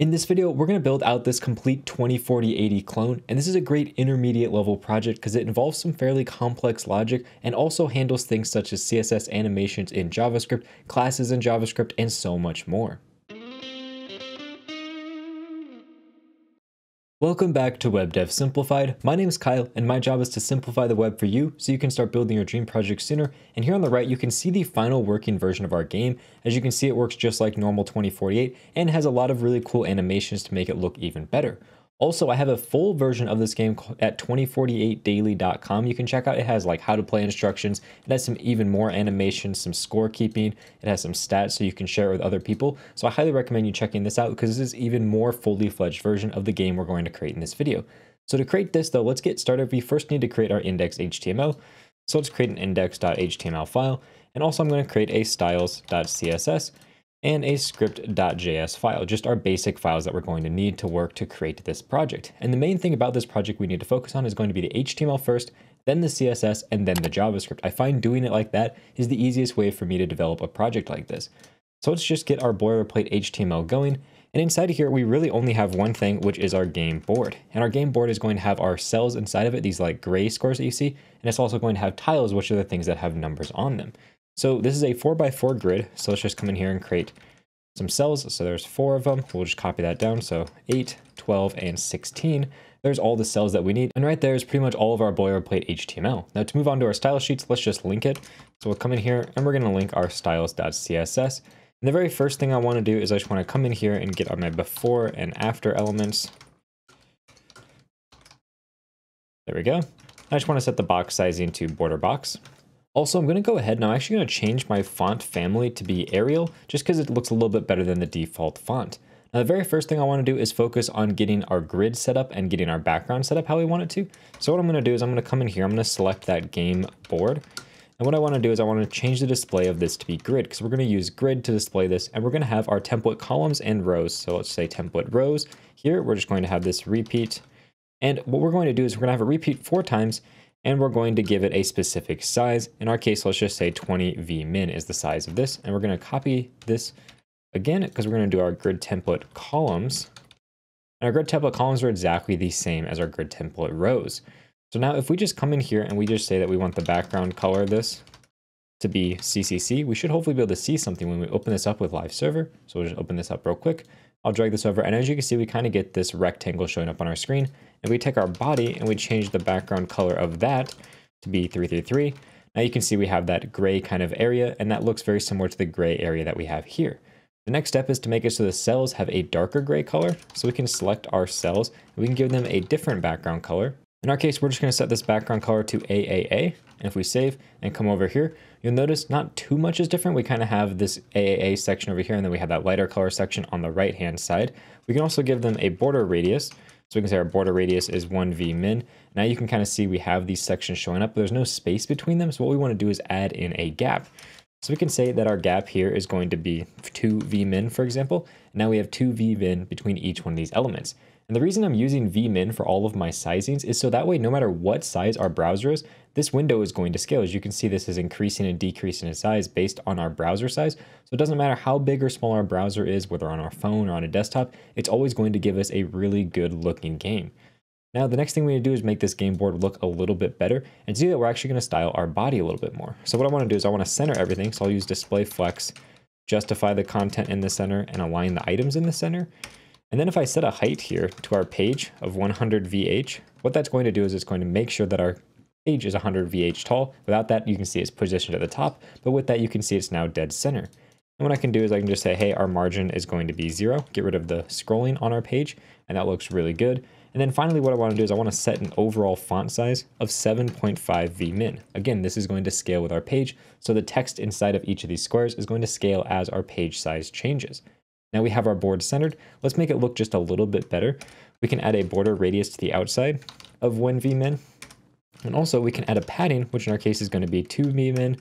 In this video, we're going to build out this complete 204080 clone, and this is a great intermediate level project because it involves some fairly complex logic and also handles things such as CSS animations in JavaScript, classes in JavaScript, and so much more. Welcome back to Web Dev Simplified. My name is Kyle, and my job is to simplify the web for you so you can start building your dream project sooner. And here on the right, you can see the final working version of our game. As you can see, it works just like normal 2048 and has a lot of really cool animations to make it look even better. Also, I have a full version of this game at 2048daily.com. You can check out it has like how to play instructions. It has some even more animations, some scorekeeping. It has some stats so you can share it with other people. So I highly recommend you checking this out because this is even more fully fledged version of the game we're going to create in this video. So to create this though, let's get started. We first need to create our index.html. So let's create an index.html file. And also I'm going to create a styles.css and a script.js file, just our basic files that we're going to need to work to create this project. And the main thing about this project we need to focus on is going to be the HTML first, then the CSS, and then the JavaScript. I find doing it like that is the easiest way for me to develop a project like this. So let's just get our boilerplate HTML going. And inside of here, we really only have one thing, which is our game board. And our game board is going to have our cells inside of it, these like gray squares that you see. And it's also going to have tiles, which are the things that have numbers on them. So this is a 4x4 grid. So let's just come in here and create some cells. So there's four of them. We'll just copy that down. So 8, 12, and 16. There's all the cells that we need. And right there is pretty much all of our boilerplate HTML. Now to move on to our style sheets, let's just link it. So we'll come in here and we're going to link our styles.css. And the very first thing I want to do is I just want to come in here and get on my before and after elements. There we go. I just want to set the box sizing to border box. Also, I'm going to go ahead and I'm actually going to change my font family to be Arial just because it looks a little bit better than the default font. Now, the very first thing I want to do is focus on getting our grid set up and getting our background set up how we want it to. So what I'm going to do is I'm going to come in here, I'm going to select that game board. And what I want to do is I want to change the display of this to be grid because we're going to use grid to display this and we're going to have our template columns and rows. So let's say template rows. Here, we're just going to have this repeat. And what we're going to do is we're going to have a repeat four times and we're going to give it a specific size. In our case, let's just say 20 vmin is the size of this, and we're going to copy this again because we're going to do our grid template columns. And our grid template columns are exactly the same as our grid template rows. So now if we just come in here and we just say that we want the background color of this to be CCC, we should hopefully be able to see something when we open this up with live server. So we'll just open this up real quick. I'll drag this over, and as you can see, we kind of get this rectangle showing up on our screen. And we take our body and we change the background color of that to be 333. Now you can see we have that gray kind of area, and that looks very similar to the gray area that we have here. The next step is to make it so the cells have a darker gray color. So we can select our cells, and we can give them a different background color. In our case, we're just going to set this background color to AAA. And if we save and come over here, you'll notice not too much is different. We kind of have this AAA section over here, and then we have that lighter color section on the right-hand side. We can also give them a border radius. So we can say our border radius is 1vmin. Now you can kind of see we have these sections showing up, but there's no space between them. So what we want to do is add in a gap. So we can say that our gap here is going to be 2vmin, for example. Now we have 2vmin between each one of these elements. And the reason I'm using vmin for all of my sizings is so that way, no matter what size our browser is, this window is going to scale. As you can see, this is increasing and decreasing in size based on our browser size. So it doesn't matter how big or small our browser is, whether on our phone or on a desktop, it's always going to give us a really good looking game. Now, the next thing we need to do is make this game board look a little bit better. And to do that, we're actually going to style our body a little bit more. So what I want to do is I want to center everything. So I'll use display flex, justify the content in the center, and align the items in the center. And then if I set a height here to our page of 100 VH, what that's going to do is it's going to make sure that our page is 100 VH tall. Without that, you can see it's positioned at the top, but with that, you can see it's now dead center. And what I can do is I can just say, hey, our margin is going to be zero, get rid of the scrolling on our page, and that looks really good. And then finally, what I want to do is I want to set an overall font size of 7.5 vmin. Again, this is going to scale with our page, so the text inside of each of these squares is going to scale as our page size changes. Now we have our board centered. Let's make it look just a little bit better. We can add a border radius to the outside of 1 vmin. And also we can add a padding, which in our case is going to be 2 vmin.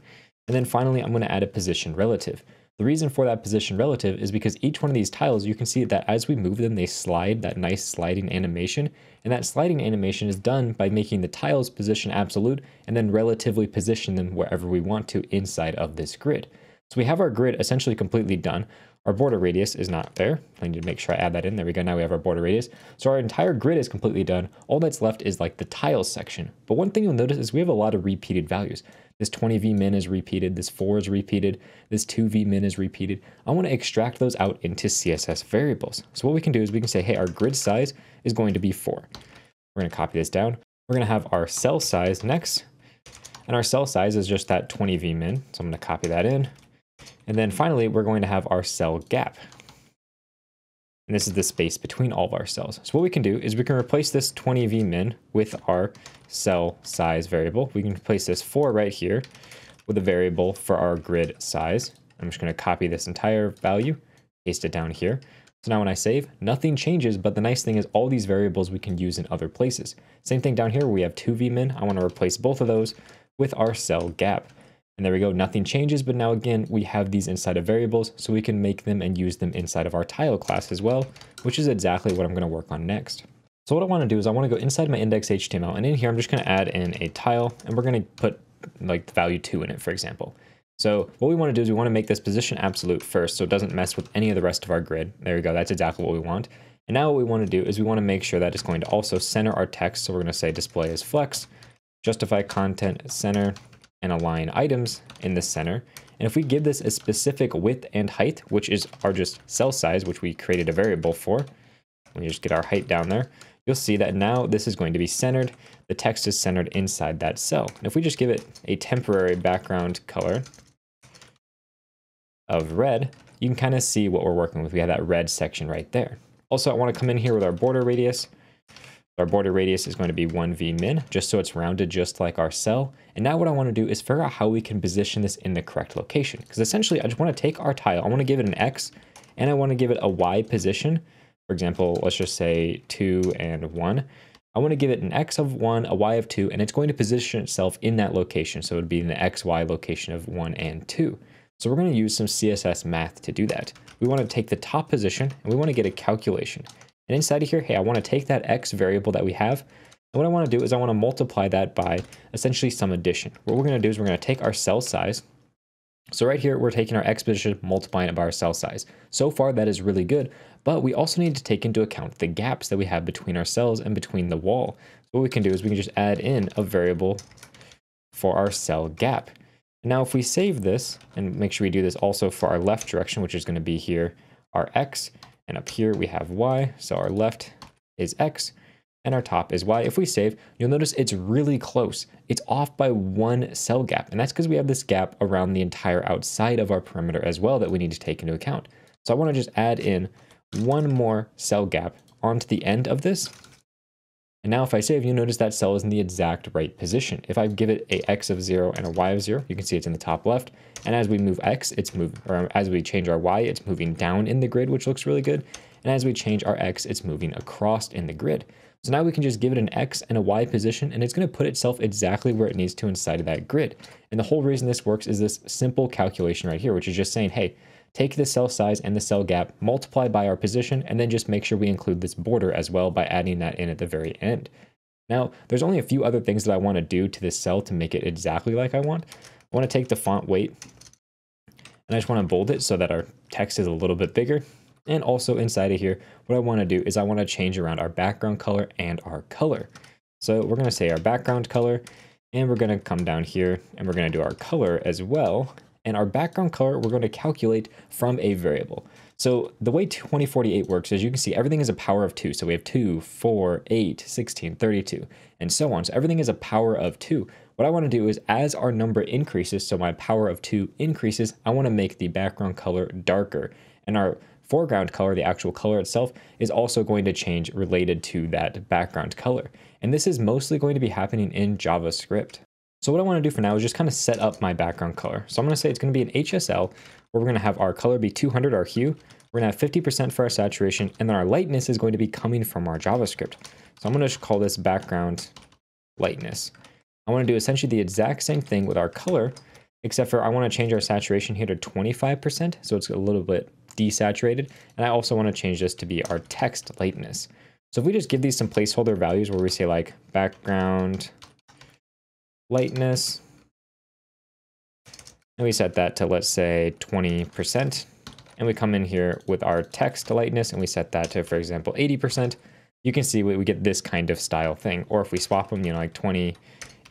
And then finally, I'm going to add a position relative. The reason for that position relative is because each one of these tiles, you can see that as we move them, they slide, that nice sliding animation. And that sliding animation is done by making the tiles position absolute and then relatively position them wherever we want to inside of this grid. So we have our grid essentially completely done. Our border radius is not there. I need to make sure I add that in. There we go. Now we have our border radius. So our entire grid is completely done. All that's left is like the tiles section. But one thing you'll notice is we have a lot of repeated values. This 20vmin is repeated. This 4 is repeated. This 2vmin is repeated. I want to extract those out into CSS variables. So what we can do is we can say, hey, our grid size is going to be 4. We're going to copy this down. We're going to have our cell size next. And our cell size is just that 20vmin. So I'm going to copy that in. And then finally, we're going to have our cell gap. And this is the space between all of our cells. So what we can do is we can replace this 20vmin with our cell size variable. We can replace this 4 right here with a variable for our grid size. I'm just going to copy this entire value, paste it down here. So now when I save, nothing changes, but the nice thing is all these variables we can use in other places. Same thing down here, we have 2vmin. I want to replace both of those with our cell gap. And there we go, nothing changes, but now again, we have these inside of variables, so we can make them and use them inside of our tile class as well, which is exactly what I'm gonna work on next. So what I wanna do is I wanna go inside my index.html, and in here, I'm just gonna add in a tile, and we're gonna put like the value two in it, for example. So what we wanna do is we wanna make this position absolute first, so it doesn't mess with any of the rest of our grid. There we go, that's exactly what we want. And now what we wanna do is we wanna make sure that it's going to also center our text, so we're gonna say display as flex, justify content center, and align items in the center. And if we give this a specific width and height, which is our just cell size, which we created a variable for, we just get our height down there, you'll see that now this is going to be centered. The text is centered inside that cell. And if we just give it a temporary background color of red, you can kind of see what we're working with. We have that red section right there. Also, I want to come in here with our border radius. Our border radius is going to be 1vmin, just so it's rounded just like our cell. And now what I want to do is figure out how we can position this in the correct location. Because essentially, I just want to take our tile, I want to give it an X, and I want to give it a Y position. For example, let's just say 2 and 1. I want to give it an X of 1, a Y of 2, and it's going to position itself in that location. So it would be in the XY location of 1 and 2. So we're going to use some CSS math to do that. We want to take the top position, and we want to get a calculation. And inside of here, hey, I want to take that x variable that we have, and what I want to do is I want to multiply that by essentially some addition. What we're going to do is we're going to take our cell size. So right here, we're taking our x position, multiplying it by our cell size. So far, that is really good, but we also need to take into account the gaps that we have between our cells and between the wall. So what we can do is we can just add in a variable for our cell gap. Now, if we save this and make sure we do this also for our left direction, which is going to be here, our x, and up here we have y, so our left is x, and our top is y. If we save, you'll notice it's really close. It's off by one cell gap, and that's because we have this gap around the entire outside of our perimeter as well that we need to take into account. So I want to just add in one more cell gap onto the end of this, and now if I save, you notice that cell is in the exact right position. If I give it a x of 0 and a y of 0, you can see it's in the top left. And as we move x, it's moving, or as we change our y, it's moving down in the grid, which looks really good. And as we change our x, it's moving across in the grid. So now we can just give it an x and a y position, and it's going to put itself exactly where it needs to inside of that grid. And the whole reason this works is this simple calculation right here, which is just saying, hey, take the cell size and the cell gap, multiply by our position, and then just make sure we include this border as well by adding that in at the very end. Now, there's only a few other things that I want to do to this cell to make it exactly like I want. I want to take the font weight, and I just want to bold it so that our text is a little bit bigger. And also inside of here, what I want to do is I want to change around our background color and our color. So we're going to say our background color, and we're going to come down here, and we're going to do our color as well. And our background color, we're going to calculate from a variable. So the way 2048 works is you can see everything is a power of 2. So we have 2, 4, 8, 16, 32, and so on. So everything is a power of 2. What I want to do is as our number increases, so my power of 2 increases, I want to make the background color darker. And our foreground color, the actual color itself, is also going to change related to that background color. And this is mostly going to be happening in JavaScript. So what I want to do for now is just kind of set up my background color. So I'm going to say it's going to be an HSL where we're going to have our color be 200, our hue. We're going to have 50% for our saturation, and then our lightness is going to be coming from our JavaScript. So I'm going to just call this background lightness. I want to do essentially the exact same thing with our color, except for I want to change our saturation here to 25%, so it's a little bit desaturated. And I also want to change this to be our text lightness. So if we just give these some placeholder values where we say like background lightness. And we set that to, let's say, 20%. and we come in here with our text lightness and we set that to, for example, 80%, you can see we, get this kind of style thing. Or if we swap them, you know, like 20,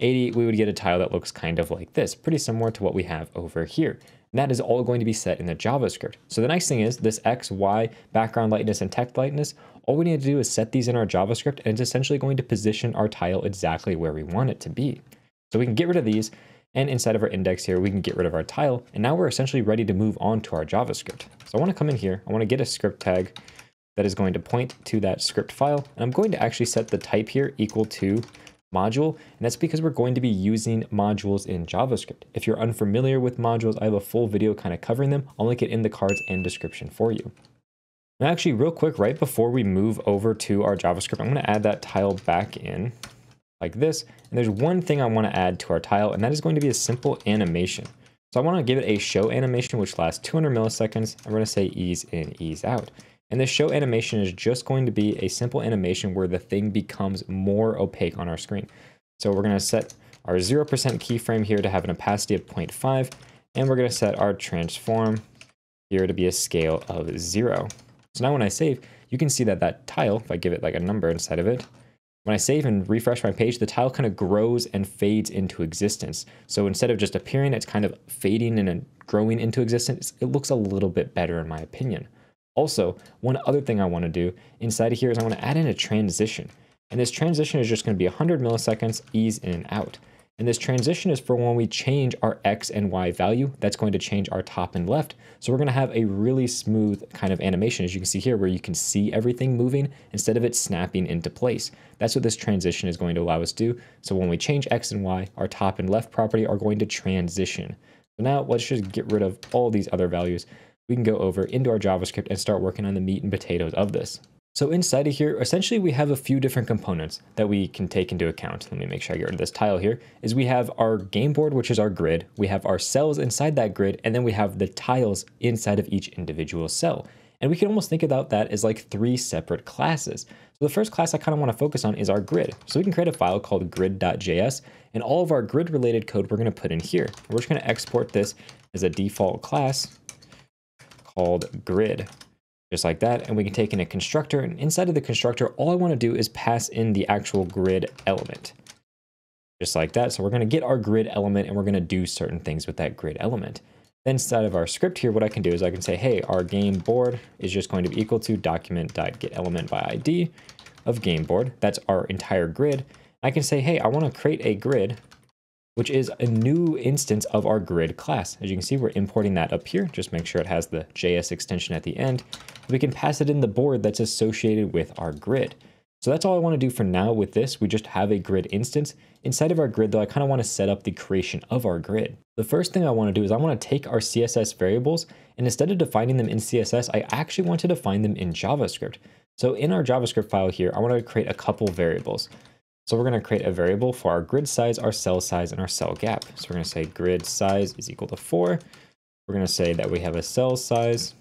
80, we would get a tile that looks kind of like this, pretty similar to what we have over here. And that is all going to be set in the JavaScript. So the nice thing is this X, Y, background lightness, and text lightness, all we need to do is set these in our JavaScript and it's essentially going to position our tile exactly where we want it to be. So we can get rid of these and inside of our index here, we can get rid of our tile. And now we're essentially ready to move on to our JavaScript. So I want to come in here. I want to get a script tag that is going to point to that script file. And I'm going to actually set the type here equal to module. And that's because we're going to be using modules in JavaScript. If you're unfamiliar with modules, I have a full video kind of covering them. I'll link it in the cards and description for you. Now actually real quick, right before we move over to our JavaScript, I'm going to add that tile back in like this. And there's one thing I want to add to our tile, and that is going to be a simple animation. So I want to give it a show animation, which lasts 200 milliseconds. I'm going to say ease in, ease out. And this show animation is just going to be a simple animation where the thing becomes more opaque on our screen. So we're going to set our 0% keyframe here to have an opacity of 0.5, and we're going to set our transform here to be a scale of 0. So now when I save, you can see that that tile, if I give it like a number inside of it, when I save and refresh my page, the tile kind of grows and fades into existence. So instead of just appearing, it's kind of fading and growing into existence. It looks a little bit better in my opinion. Also, one other thing I want to do inside of here is I want to add in a transition. And this transition is just going to be 100 milliseconds, ease in and out. And this transition is for when we change our X and Y value, that's going to change our top and left. So we're gonna have a really smooth kind of animation, as you can see here, where you can see everything moving instead of it snapping into place. That's what this transition is going to allow us to do. So when we change X and Y, our top and left property are going to transition. So now let's just get rid of all these other values. We can go over into our JavaScript and start working on the meat and potatoes of this. So inside of here, essentially we have a few different components that we can take into account. Let me make sure I get rid of this tile here, is we have our game board, which is our grid. We have our cells inside that grid, and then we have the tiles inside of each individual cell. And we can almost think about that as like three separate classes. So the first class I kind of want to focus on is our grid. So we can create a file called grid.js, and all of our grid related code we're going to put in here. We're just going to export this as a default class called grid just like that. And we can take in a constructor and inside of the constructor, all I want to do is pass in the actual grid element just like that. So we're going to get our grid element and we're going to do certain things with that grid element. Then inside of our script here, what I can do is I can say, hey, our game board is just going to be equal to document.getElement by ID of game board. That's our entire grid. I can say, hey, I want to create a grid which is a new instance of our grid class. As you can see, we're importing that up here. Just make sure it has the JS extension at the end. We can pass it in the board that's associated with our grid. So that's all I want to do for now with this. We just have a grid instance. Inside of our grid, though, I kind of want to set up the creation of our grid. The first thing I want to do is I want to take our CSS variables, and instead of defining them in CSS, I actually want to define them in JavaScript. So in our JavaScript file here, I want to create a couple variables. So we're going to create a variable for our grid size, our cell size, and our cell gap. So we're going to say grid size is equal to 4. We're going to say that we have a cell size,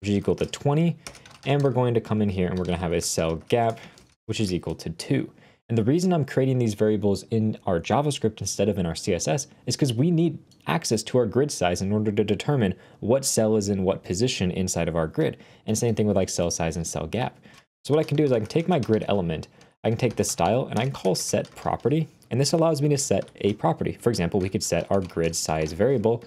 which is equal to 20. And we're going to come in here and we're going to have a cell gap, which is equal to 2. And the reason I'm creating these variables in our JavaScript instead of in our CSS is because we need access to our grid size in order to determine what cell is in what position inside of our grid. And same thing with like cell size and cell gap. So what I can do is I can take my grid element, I can take this style and I can call set property. And this allows me to set a property. For example, we could set our grid size variable.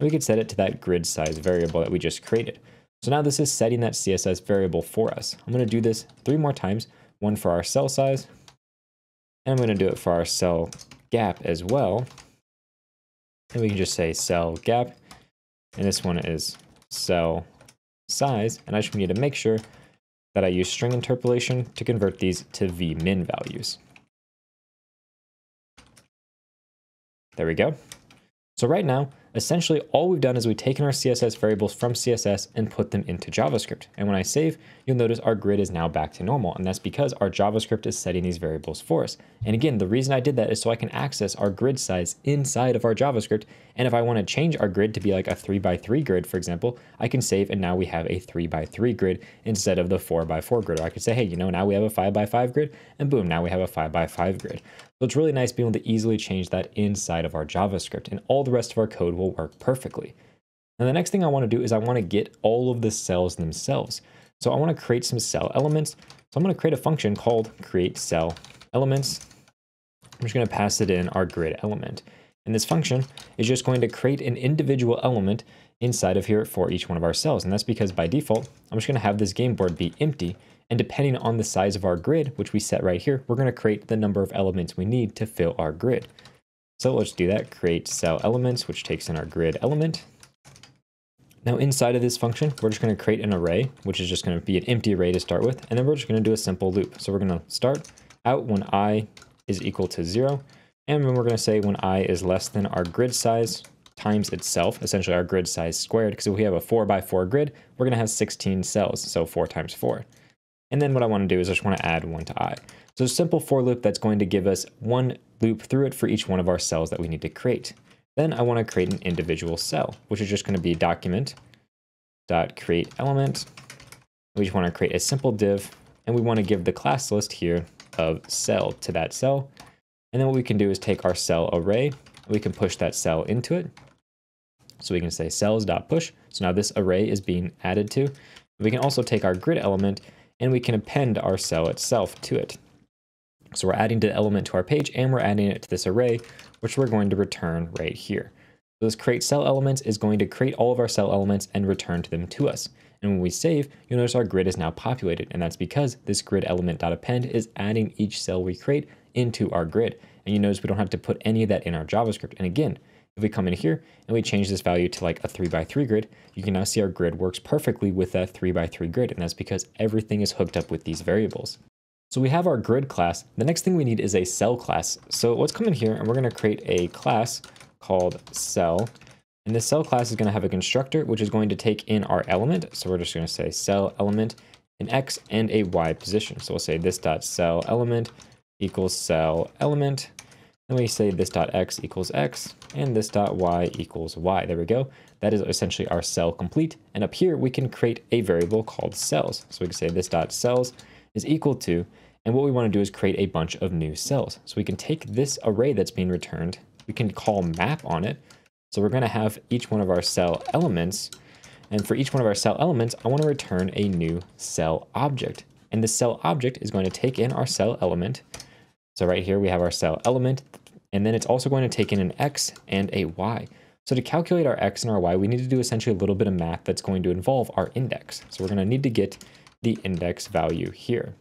And we could set it to that grid size variable that we just created. So now this is setting that CSS variable for us. I'm going to do this three more times. One for our cell size. And I'm going to do it for our cell gap as well. And we can just say cell gap. And this one is cell size. And I just need to make sure that I use string interpolation to convert these to vmin values. There we go. So right now, essentially all we've done is we've taken our CSS variables from CSS and put them into JavaScript. And when I save, you'll notice our grid is now back to normal. And that's because our JavaScript is setting these variables for us. And again, the reason I did that is so I can access our grid size inside of our JavaScript. And if I want to change our grid to be like a three by three grid, for example, I can save and now we have a three by three grid instead of the four by four grid. Or I could say, hey, you know, now we have a five by five grid and boom, now we have a five by five grid. So it's really nice being able to easily change that inside of our JavaScript and all the rest of our code will work perfectly. Now the next thing I want to do is I want to get all of the cells themselves. So I want to create some cell elements. So I'm going to create a function called create cell elements. I'm just going to pass it in our grid element. And this function is just going to create an individual element inside of here for each one of our cells. And that's because by default, I'm just going to have this game board be empty. And depending on the size of our grid, which we set right here, we're going to create the number of elements we need to fill our grid. So let's do that. Create cell elements, which takes in our grid element. Now inside of this function, we're just going to create an array, which is just going to be an empty array to start with. And then we're just going to do a simple loop. So we're going to start out when i is equal to 0. And then we're going to say when i is less than our grid size times itself, essentially our grid size squared. Because if we have a 4 by 4 grid, we're going to have 16 cells, so 4 times 4. And then what I want to do is I just want to add 1 to i. So a simple for loop that's going to give us one loop through it for each one of our cells that we need to create. Then I want to create an individual cell, which is just going to be document dot create element. We just want to create a simple div, and we want to give the class list here of cell to that cell. And then what we can do is take our cell array, we can push that cell into it. So we can say cells.push. So now this array is being added to. We can also take our grid element and we can append our cell itself to it. So we're adding the element to our page and we're adding it to this array, which we're going to return right here. So this create cell elements is going to create all of our cell elements and return them to us. And when we save, you'll notice our grid is now populated. And that's because this grid element.append is adding each cell we create into our grid. And you notice we don't have to put any of that in our JavaScript. And again, if we come in here and we change this value to like a 3 by 3 grid, you can now see our grid works perfectly with that 3 by 3 grid. And that's because everything is hooked up with these variables. So we have our grid class. The next thing we need is a cell class. So let's come in here and we're going to create a class called cell. And this cell class is going to have a constructor, which is going to take in our element. So we're just going to say cell element, an X and a Y position. So we'll say this dot cell element equals cell element. Then we say this dot X equals X and this dot Y equals Y. There we go. That is essentially our cell complete. And up here, we can create a variable called cells. So we can say this dot cells is equal to and what we want to do is create a bunch of new cells. So we can take this array that's being returned, we can call map on it. So we're going to have each one of our cell elements. And for each one of our cell elements, I want to return a new cell object. And the cell object is going to take in our cell element. So right here we have our cell element. And then it's also going to take in an X and a Y. So to calculate our X and our Y, we need to do essentially a little bit of math that's going to involve our index. So we're going to need to get the index value here.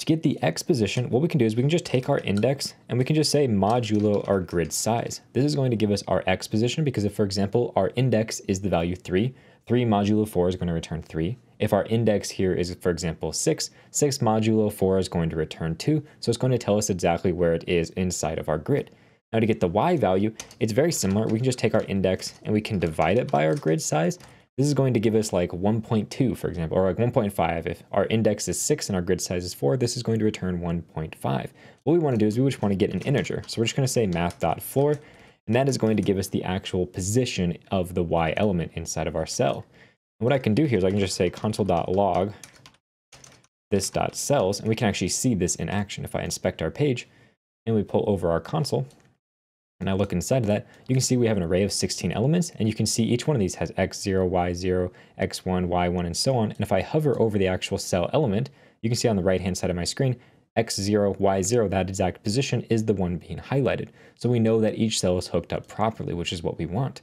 To get the x position, what we can do is we can just take our index and we can just say modulo our grid size. This is going to give us our x position because if, for example, our index is the value 3, 3 modulo 4 is going to return 3. If our index here is, for example, 6, 6 modulo 4 is going to return 2. So it's going to tell us exactly where it is inside of our grid. Now to get the y value, it's very similar. We can just take our index and we can divide it by our grid size. This is going to give us like 1.2, for example, or like 1.5. If our index is 6 and our grid size is 4, this is going to return 1.5. What we want to do is we just want to get an integer. So we're just going to say math.floor, and that is going to give us the actual position of the y element inside of our cell. What I can do here is I can just say console.log this dot cells, and we can actually see this in action. If I inspect our page and we pull over our console, and I look inside of that, you can see we have an array of 16 elements, and you can see each one of these has x0, y0, x1, y1, and so on. And if I hover over the actual cell element, you can see on the right-hand side of my screen, x0, y0, that exact position is the one being highlighted. So we know that each cell is hooked up properly, which is what we want.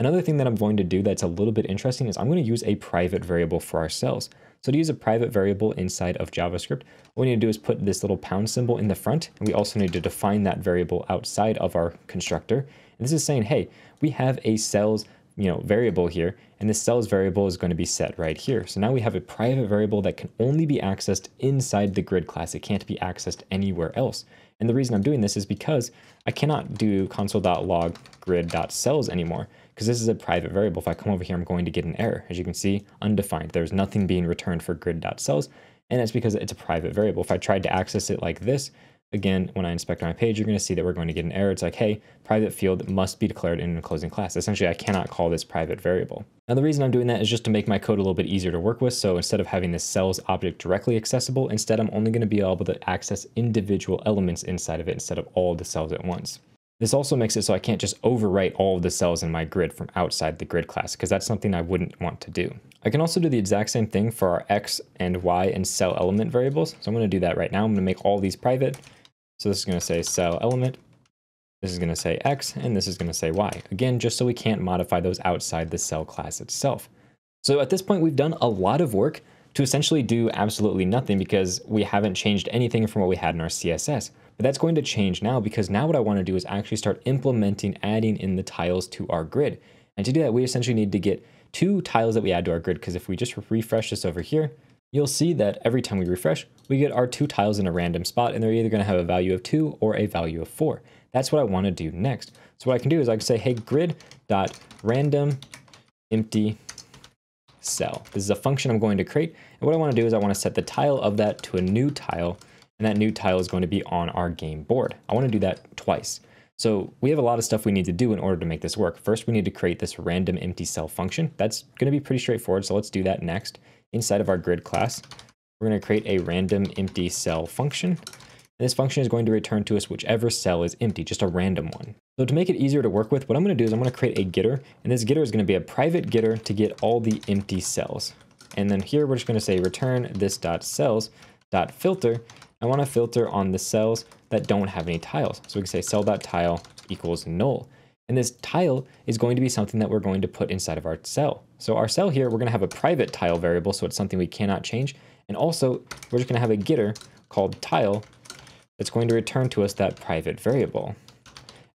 Another thing that I'm going to do that's a little bit interesting is I'm going to use a private variable for our cells. So to use a private variable inside of JavaScript, what we need to do is put this little pound symbol in the front, and we also need to define that variable outside of our constructor. And this is saying, hey, we have a cells you know, variable here, and this cells variable is going to be set right here. So now we have a private variable that can only be accessed inside the grid class. It can't be accessed anywhere else. And the reason I'm doing this is because I cannot do console.log grid.cells anymore because this is a private variable. If I come over here, I'm going to get an error. As you can see, undefined. There's nothing being returned for grid.cells, and it's because it's a private variable. If I tried to access it like this, again, when I inspect my page, you're going to see that we're going to get an error. It's like, hey, private field must be declared in a closing class. Essentially, I cannot call this private variable. Now, the reason I'm doing that is just to make my code a little bit easier to work with. So instead of having this cells object directly accessible, instead I'm only going to be able to access individual elements inside of it instead of all the cells at once. This also makes it so I can't just overwrite all of the cells in my grid from outside the grid class, because that's something I wouldn't want to do. I can also do the exact same thing for our x and y and cell element variables. So I'm going to do that right now. I'm going to make all these private. So this is going to say cell element. This is going to say x, and this is going to say y. Again, just so we can't modify those outside the cell class itself. So at this point, we've done a lot of work to essentially do absolutely nothing because we haven't changed anything from what we had in our CSS. But that's going to change now because now what I want to do is actually start implementing adding in the tiles to our grid. And to do that, we essentially need to get two tiles that we add to our grid because if we just refresh this over here, you'll see that every time we refresh, we get our two tiles in a random spot and they're either going to have a value of 2 or a value of 4. That's what I want to do next. So what I can do is I can say, hey, grid dot random empty cell. This is a function I'm going to create. And what I want to do is I want to set the tile of that to a new tile. And that new tile is going to be on our game board. I want to do that twice. So we have a lot of stuff we need to do in order to make this work. First, we need to create this random empty cell function. That's going to be pretty straightforward. So let's do that next. Inside of our grid class, we're going to create a random empty cell function. And this function is going to return to us whichever cell is empty, just a random one. So to make it easier to work with, what I'm going to do is I'm going to create a getter, and this getter is going to be a private getter to get all the empty cells. And then here we're just going to say return this dot cells dot filter. I want to filter on the cells that don't have any tiles. So we can say cell.tile equals null. And this tile is going to be something that we're going to put inside of our cell. So our cell here, we're going to have a private tile variable, so it's something we cannot change. And also, we're just going to have a getter called tile that's going to return to us that private variable.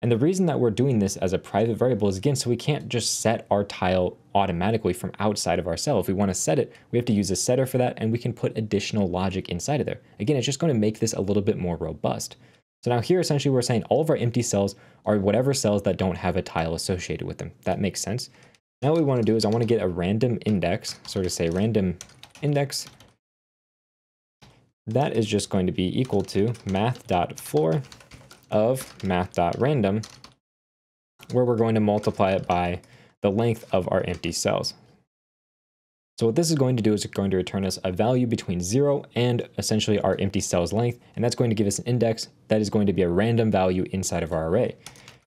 And the reason that we're doing this as a private variable is again, so we can't just set our tile automatically from outside of our cell. If we want to set it, we have to use a setter for that and we can put additional logic inside of there. Again, it's just going to make this a little bit more robust. So now here, essentially, we're saying all of our empty cells are whatever cells that don't have a tile associated with them. That makes sense. Now what we want to do is I want to get a random index, so to say random index that is just going to be equal to math.floor of math.random, where we're going to multiply it by the length of our empty cells. So what this is going to do is it's going to return us a value between 0 and essentially our empty cell's length, and that's going to give us an index that is going to be a random value inside of our array.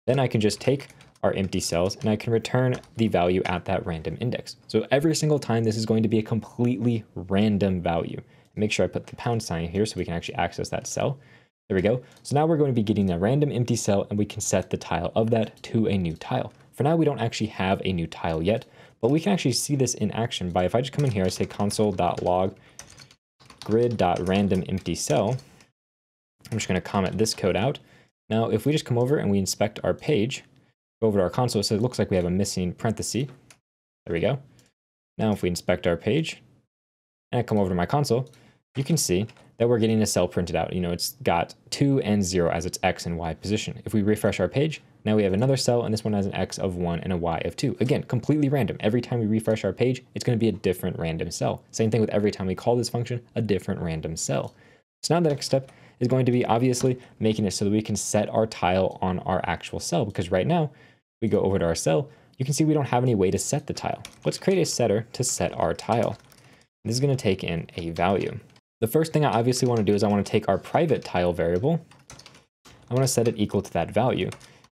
Then I can just take our empty cells and I can return the value at that random index. So every single time this is going to be a completely random value make sure I put the pound sign here so we can actually access that cell. There we go. So now we're going to be getting a random empty cell and we can set the tile of that to a new tile. For now, we don't actually have a new tile yet, but we can actually see this in action by if I just come in here, I say console.log grid.random empty cell. I'm just going to comment this code out. Now, if we just come over and we inspect our page, go over to our console, so it looks like we have a missing parenthesis. There we go. Now, if we inspect our page and I come over to my console, you can see that we're getting a cell printed out. You know, it's got 2 and 0 as its x and y position. If we refresh our page, now we have another cell, and this one has an x of 1 and a y of 2. Again, completely random. Every time we refresh our page, it's going to be a different random cell. Same thing with every time we call this function, a different random cell. So now the next step is going to be obviously making it so that we can set our tile on our actual cell, because right now, we go over to our cell, you can see we don't have any way to set the tile. Let's create a setter to set our tile. This is going to take in a value. The first thing I obviously want to do is I want to take our private tile variable. I want to set it equal to that value.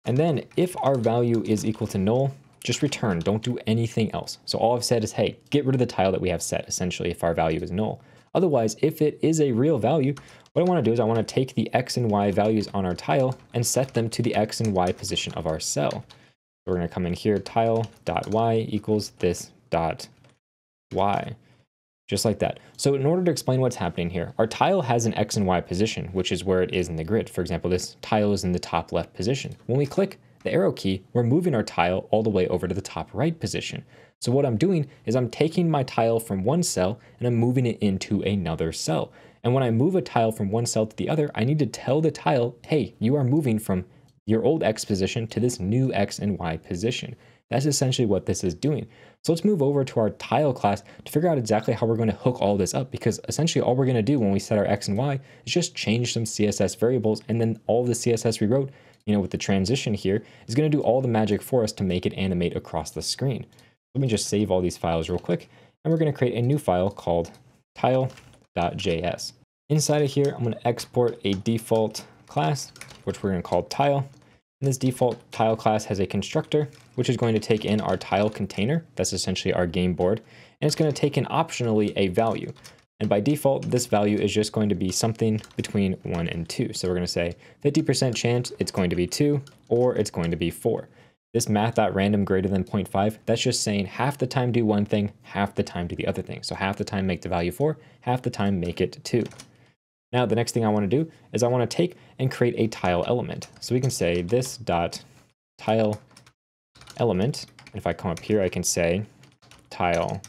And then if our value is equal to null, just return, don't do anything else. So all I've said is, hey, get rid of the tile that we have set, essentially, if our value is null. Otherwise, if it is a real value, what I want to do is I want to take the x and y values on our tile and set them to the x and y position of our cell. So we're going to come in here, tile.y equals this dot y just like that. So in order to explain what's happening here, our tile has an X and Y position, which is where it is in the grid. For example, this tile is in the top left position. When we click the arrow key, we're moving our tile all the way over to the top right position. So what I'm doing is I'm taking my tile from one cell and I'm moving it into another cell. And when I move a tile from one cell to the other, I need to tell the tile, hey, you are moving from your old X position to this new X and Y position. That's essentially what this is doing. So let's move over to our tile class to figure out exactly how we're going to hook all this up because essentially all we're going to do when we set our X and Y is just change some CSS variables and then all the CSS we wrote, you know, with the transition here is going to do all the magic for us to make it animate across the screen. Let me just save all these files real quick and we're going to create a new file called tile.js. Inside of here, I'm going to export a default class, which we're going to call tile. And this default tile class has a constructor, which is going to take in our tile container. That's essentially our game board. And it's going to take in optionally a value. And by default, this value is just going to be something between 1 and 2. So we're going to say 50% chance it's going to be 2 or it's going to be 4. This math.random greater than 0.5, that's just saying half the time do one thing, half the time do the other thing. So half the time make the value 4, half the time make it 2. Now the next thing I want to do is I want to take and create a tile element. So we can say this dot tile element. And if I come up here, I can say tile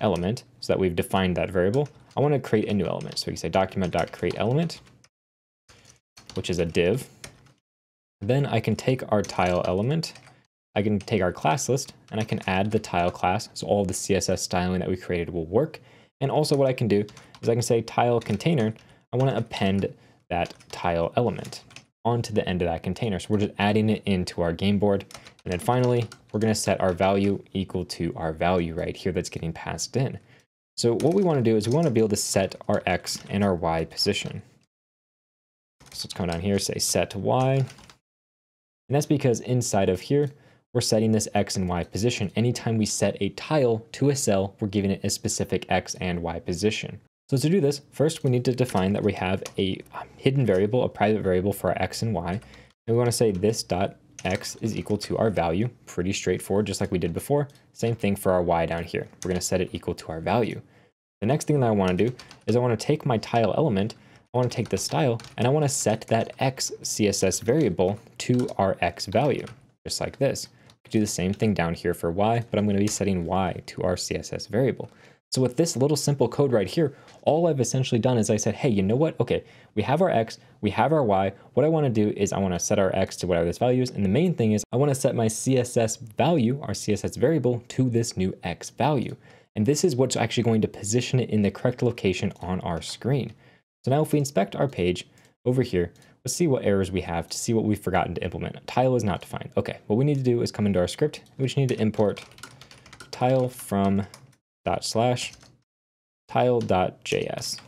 element so that we've defined that variable. I want to create a new element. So we can say document.create element, which is a div. Then I can take our tile element, I can take our class list, and I can add the tile class. So all the CSS styling that we created will work. And also what I can do is I can say tile container, I want to append that tile element onto the end of that container. So we're just adding it into our game board. And then finally, we're going to set our value equal to our value right here that's getting passed in. So what we want to do is we want to be able to set our X and our Y position. So let's come down here, say set Y. And that's because inside of here, we're setting this X and Y position. Anytime we set a tile to a cell, we're giving it a specific X and Y position. So to do this, first we need to define that we have a uh, hidden variable, a private variable for our x and y. And we want to say this dot x is equal to our value. Pretty straightforward, just like we did before. Same thing for our y down here. We're going to set it equal to our value. The next thing that I want to do is I want to take my tile element, I want to take the style, and I want to set that x CSS variable to our x value, just like this. Could do the same thing down here for y, but I'm going to be setting y to our CSS variable. So with this little simple code right here, all I've essentially done is I said, hey, you know what? Okay, we have our x, we have our y. What I want to do is I want to set our x to whatever this value is. And the main thing is I want to set my CSS value, our CSS variable, to this new x value. And this is what's actually going to position it in the correct location on our screen. So now if we inspect our page over here, let's see what errors we have to see what we've forgotten to implement. Tile is not defined. Okay, what we need to do is come into our script. We just need to import tile from dot slash tile.js.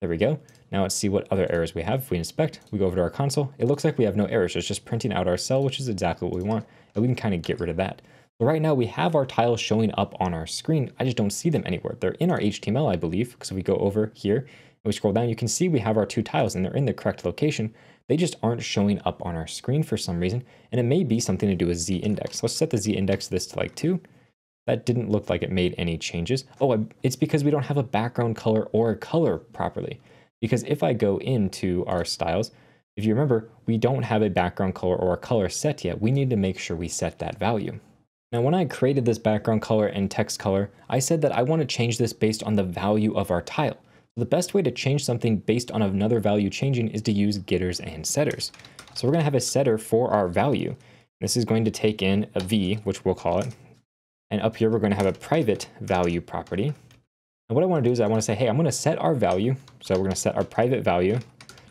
There we go. Now let's see what other errors we have. If we inspect, we go over to our console. It looks like we have no errors. It's just printing out our cell, which is exactly what we want. And we can kind of get rid of that. But right now we have our tiles showing up on our screen. I just don't see them anywhere. They're in our HTML, I believe, because if we go over here we scroll down, you can see we have our two tiles and they're in the correct location. They just aren't showing up on our screen for some reason. And it may be something to do with z index. Let's set the z index this to like two that didn't look like it made any changes. Oh, it's because we don't have a background color or a color properly. Because if I go into our styles, if you remember, we don't have a background color or a color set yet. We need to make sure we set that value. Now, when I created this background color and text color, I said that I want to change this based on the value of our tile. The best way to change something based on another value changing is to use getters and setters. So we're going to have a setter for our value. This is going to take in a v, which we'll call it, and up here, we're going to have a private value property. And what I want to do is I want to say, hey, I'm going to set our value. So we're going to set our private value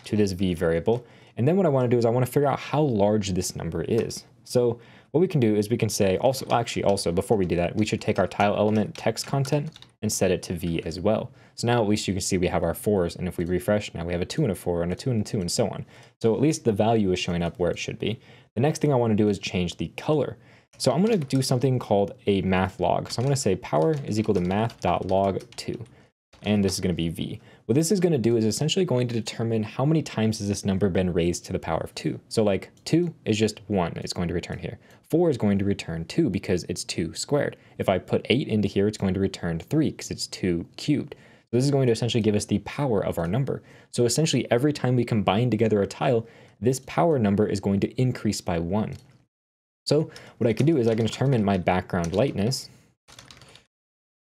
to this v variable. And then what I want to do is I want to figure out how large this number is. So what we can do is we can say also, actually also before we do that, we should take our tile element text content and set it to v as well. So now at least you can see we have our fours and if we refresh, now we have a two and a four and a two and a two and so on. So at least the value is showing up where it should be. The next thing I want to do is change the color. So I'm going to do something called a math log. So I'm going to say power is equal to math.log2. And this is going to be v. What this is going to do is essentially going to determine how many times has this number been raised to the power of 2. So like 2 is just 1, it's going to return here. 4 is going to return 2 because it's 2 squared. If I put 8 into here, it's going to return 3 because it's 2 cubed. So this is going to essentially give us the power of our number. So essentially every time we combine together a tile, this power number is going to increase by 1. So what I can do is I can determine my background lightness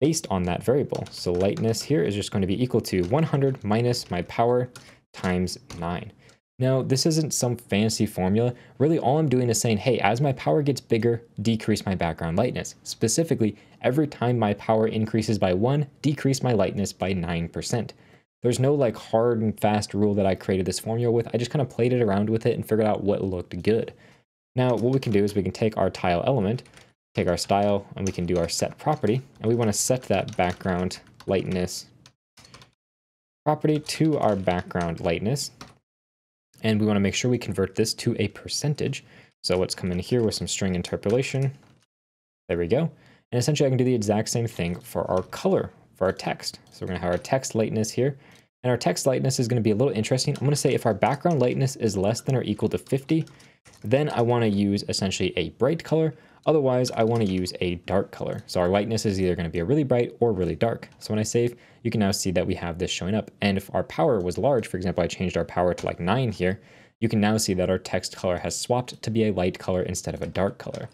based on that variable. So lightness here is just going to be equal to 100 minus my power times 9. Now, this isn't some fancy formula. Really, all I'm doing is saying, hey, as my power gets bigger, decrease my background lightness. Specifically, every time my power increases by 1, decrease my lightness by 9%. There's no like hard and fast rule that I created this formula with. I just kind of played it around with it and figured out what looked good. Now, what we can do is we can take our tile element, take our style, and we can do our set property, and we want to set that background lightness property to our background lightness. and we want to make sure we convert this to a percentage. So let's come in here with some string interpolation. There we go. And essentially I can do the exact same thing for our color, for our text. So we're gonna have our text lightness here. And our text lightness is gonna be a little interesting. I'm gonna say if our background lightness is less than or equal to 50, then I wanna use essentially a bright color. Otherwise, I wanna use a dark color. So our lightness is either gonna be a really bright or really dark. So when I save, you can now see that we have this showing up. And if our power was large, for example, I changed our power to like nine here, you can now see that our text color has swapped to be a light color instead of a dark color.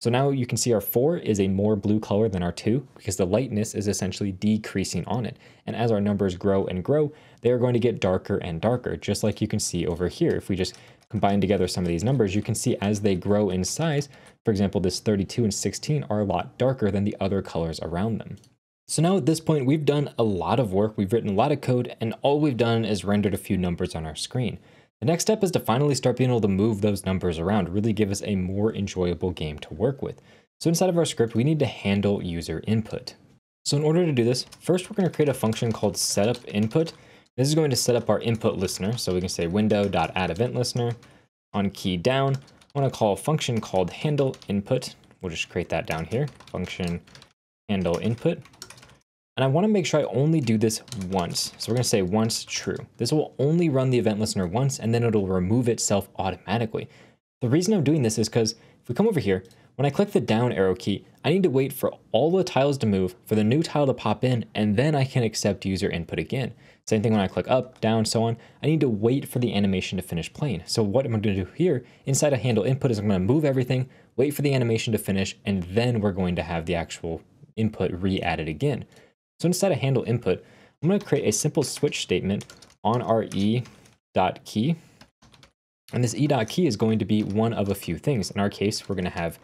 So now you can see our 4 is a more blue color than our 2 because the lightness is essentially decreasing on it. And as our numbers grow and grow, they are going to get darker and darker, just like you can see over here. If we just combine together some of these numbers, you can see as they grow in size, for example, this 32 and 16 are a lot darker than the other colors around them. So now at this point, we've done a lot of work, we've written a lot of code, and all we've done is rendered a few numbers on our screen. The next step is to finally start being able to move those numbers around, really give us a more enjoyable game to work with. So inside of our script, we need to handle user input. So in order to do this, first we're going to create a function called setup input. This is going to set up our input listener. So we can say window.add event listener. On key down, I want to call a function called handle input. We'll just create that down here. Function handle input. And I want to make sure I only do this once. So we're going to say once true. This will only run the event listener once, and then it'll remove itself automatically. The reason I'm doing this is because if we come over here, when I click the down arrow key, I need to wait for all the tiles to move, for the new tile to pop in, and then I can accept user input again. Same thing when I click up, down, so on. I need to wait for the animation to finish playing. So what I'm going to do here inside a handle input is I'm going to move everything, wait for the animation to finish, and then we're going to have the actual input re-added again. So inside of handle input, I'm going to create a simple switch statement on our e dot key. And this e dot key is going to be one of a few things. In our case, we're going to have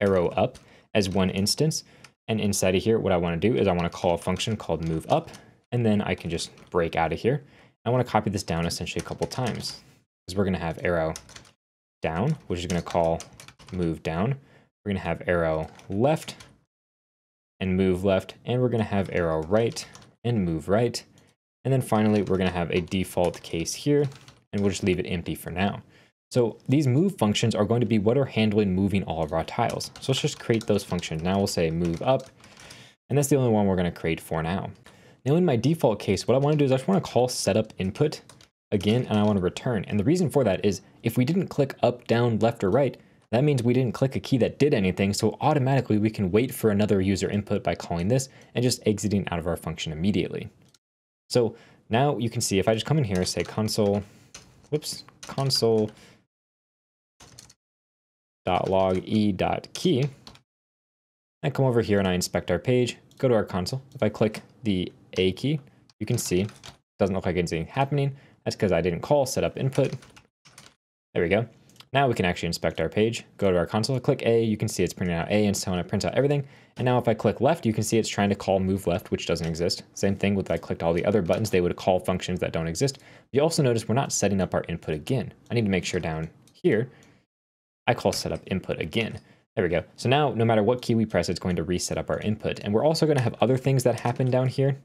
arrow up as one instance. And inside of here, what I want to do is I want to call a function called move up. And then I can just break out of here. I want to copy this down essentially a couple times. Because we're going to have arrow down, which is going to call move down. We're going to have arrow left, and move left, and we're gonna have arrow right and move right. And then finally, we're gonna have a default case here, and we'll just leave it empty for now. So these move functions are going to be what are handling moving all of our tiles. So let's just create those functions. Now we'll say move up, and that's the only one we're gonna create for now. Now in my default case, what I wanna do is I just wanna call setup input again, and I wanna return. And the reason for that is if we didn't click up, down, left, or right, that means we didn't click a key that did anything, so automatically we can wait for another user input by calling this and just exiting out of our function immediately. So now you can see if I just come in here, say console, whoops, console dot log e dot key, I come over here and I inspect our page, go to our console. If I click the A key, you can see doesn't look like anything happening. That's because I didn't call setup input. There we go. Now we can actually inspect our page, go to our console, click A, you can see it's printing out A and so on, it prints out everything. And now if I click left, you can see it's trying to call move left, which doesn't exist. Same thing with if I clicked all the other buttons, they would call functions that don't exist. You also notice we're not setting up our input again. I need to make sure down here, I call setup input again. There we go. So now no matter what key we press, it's going to reset up our input. And we're also going to have other things that happen down here.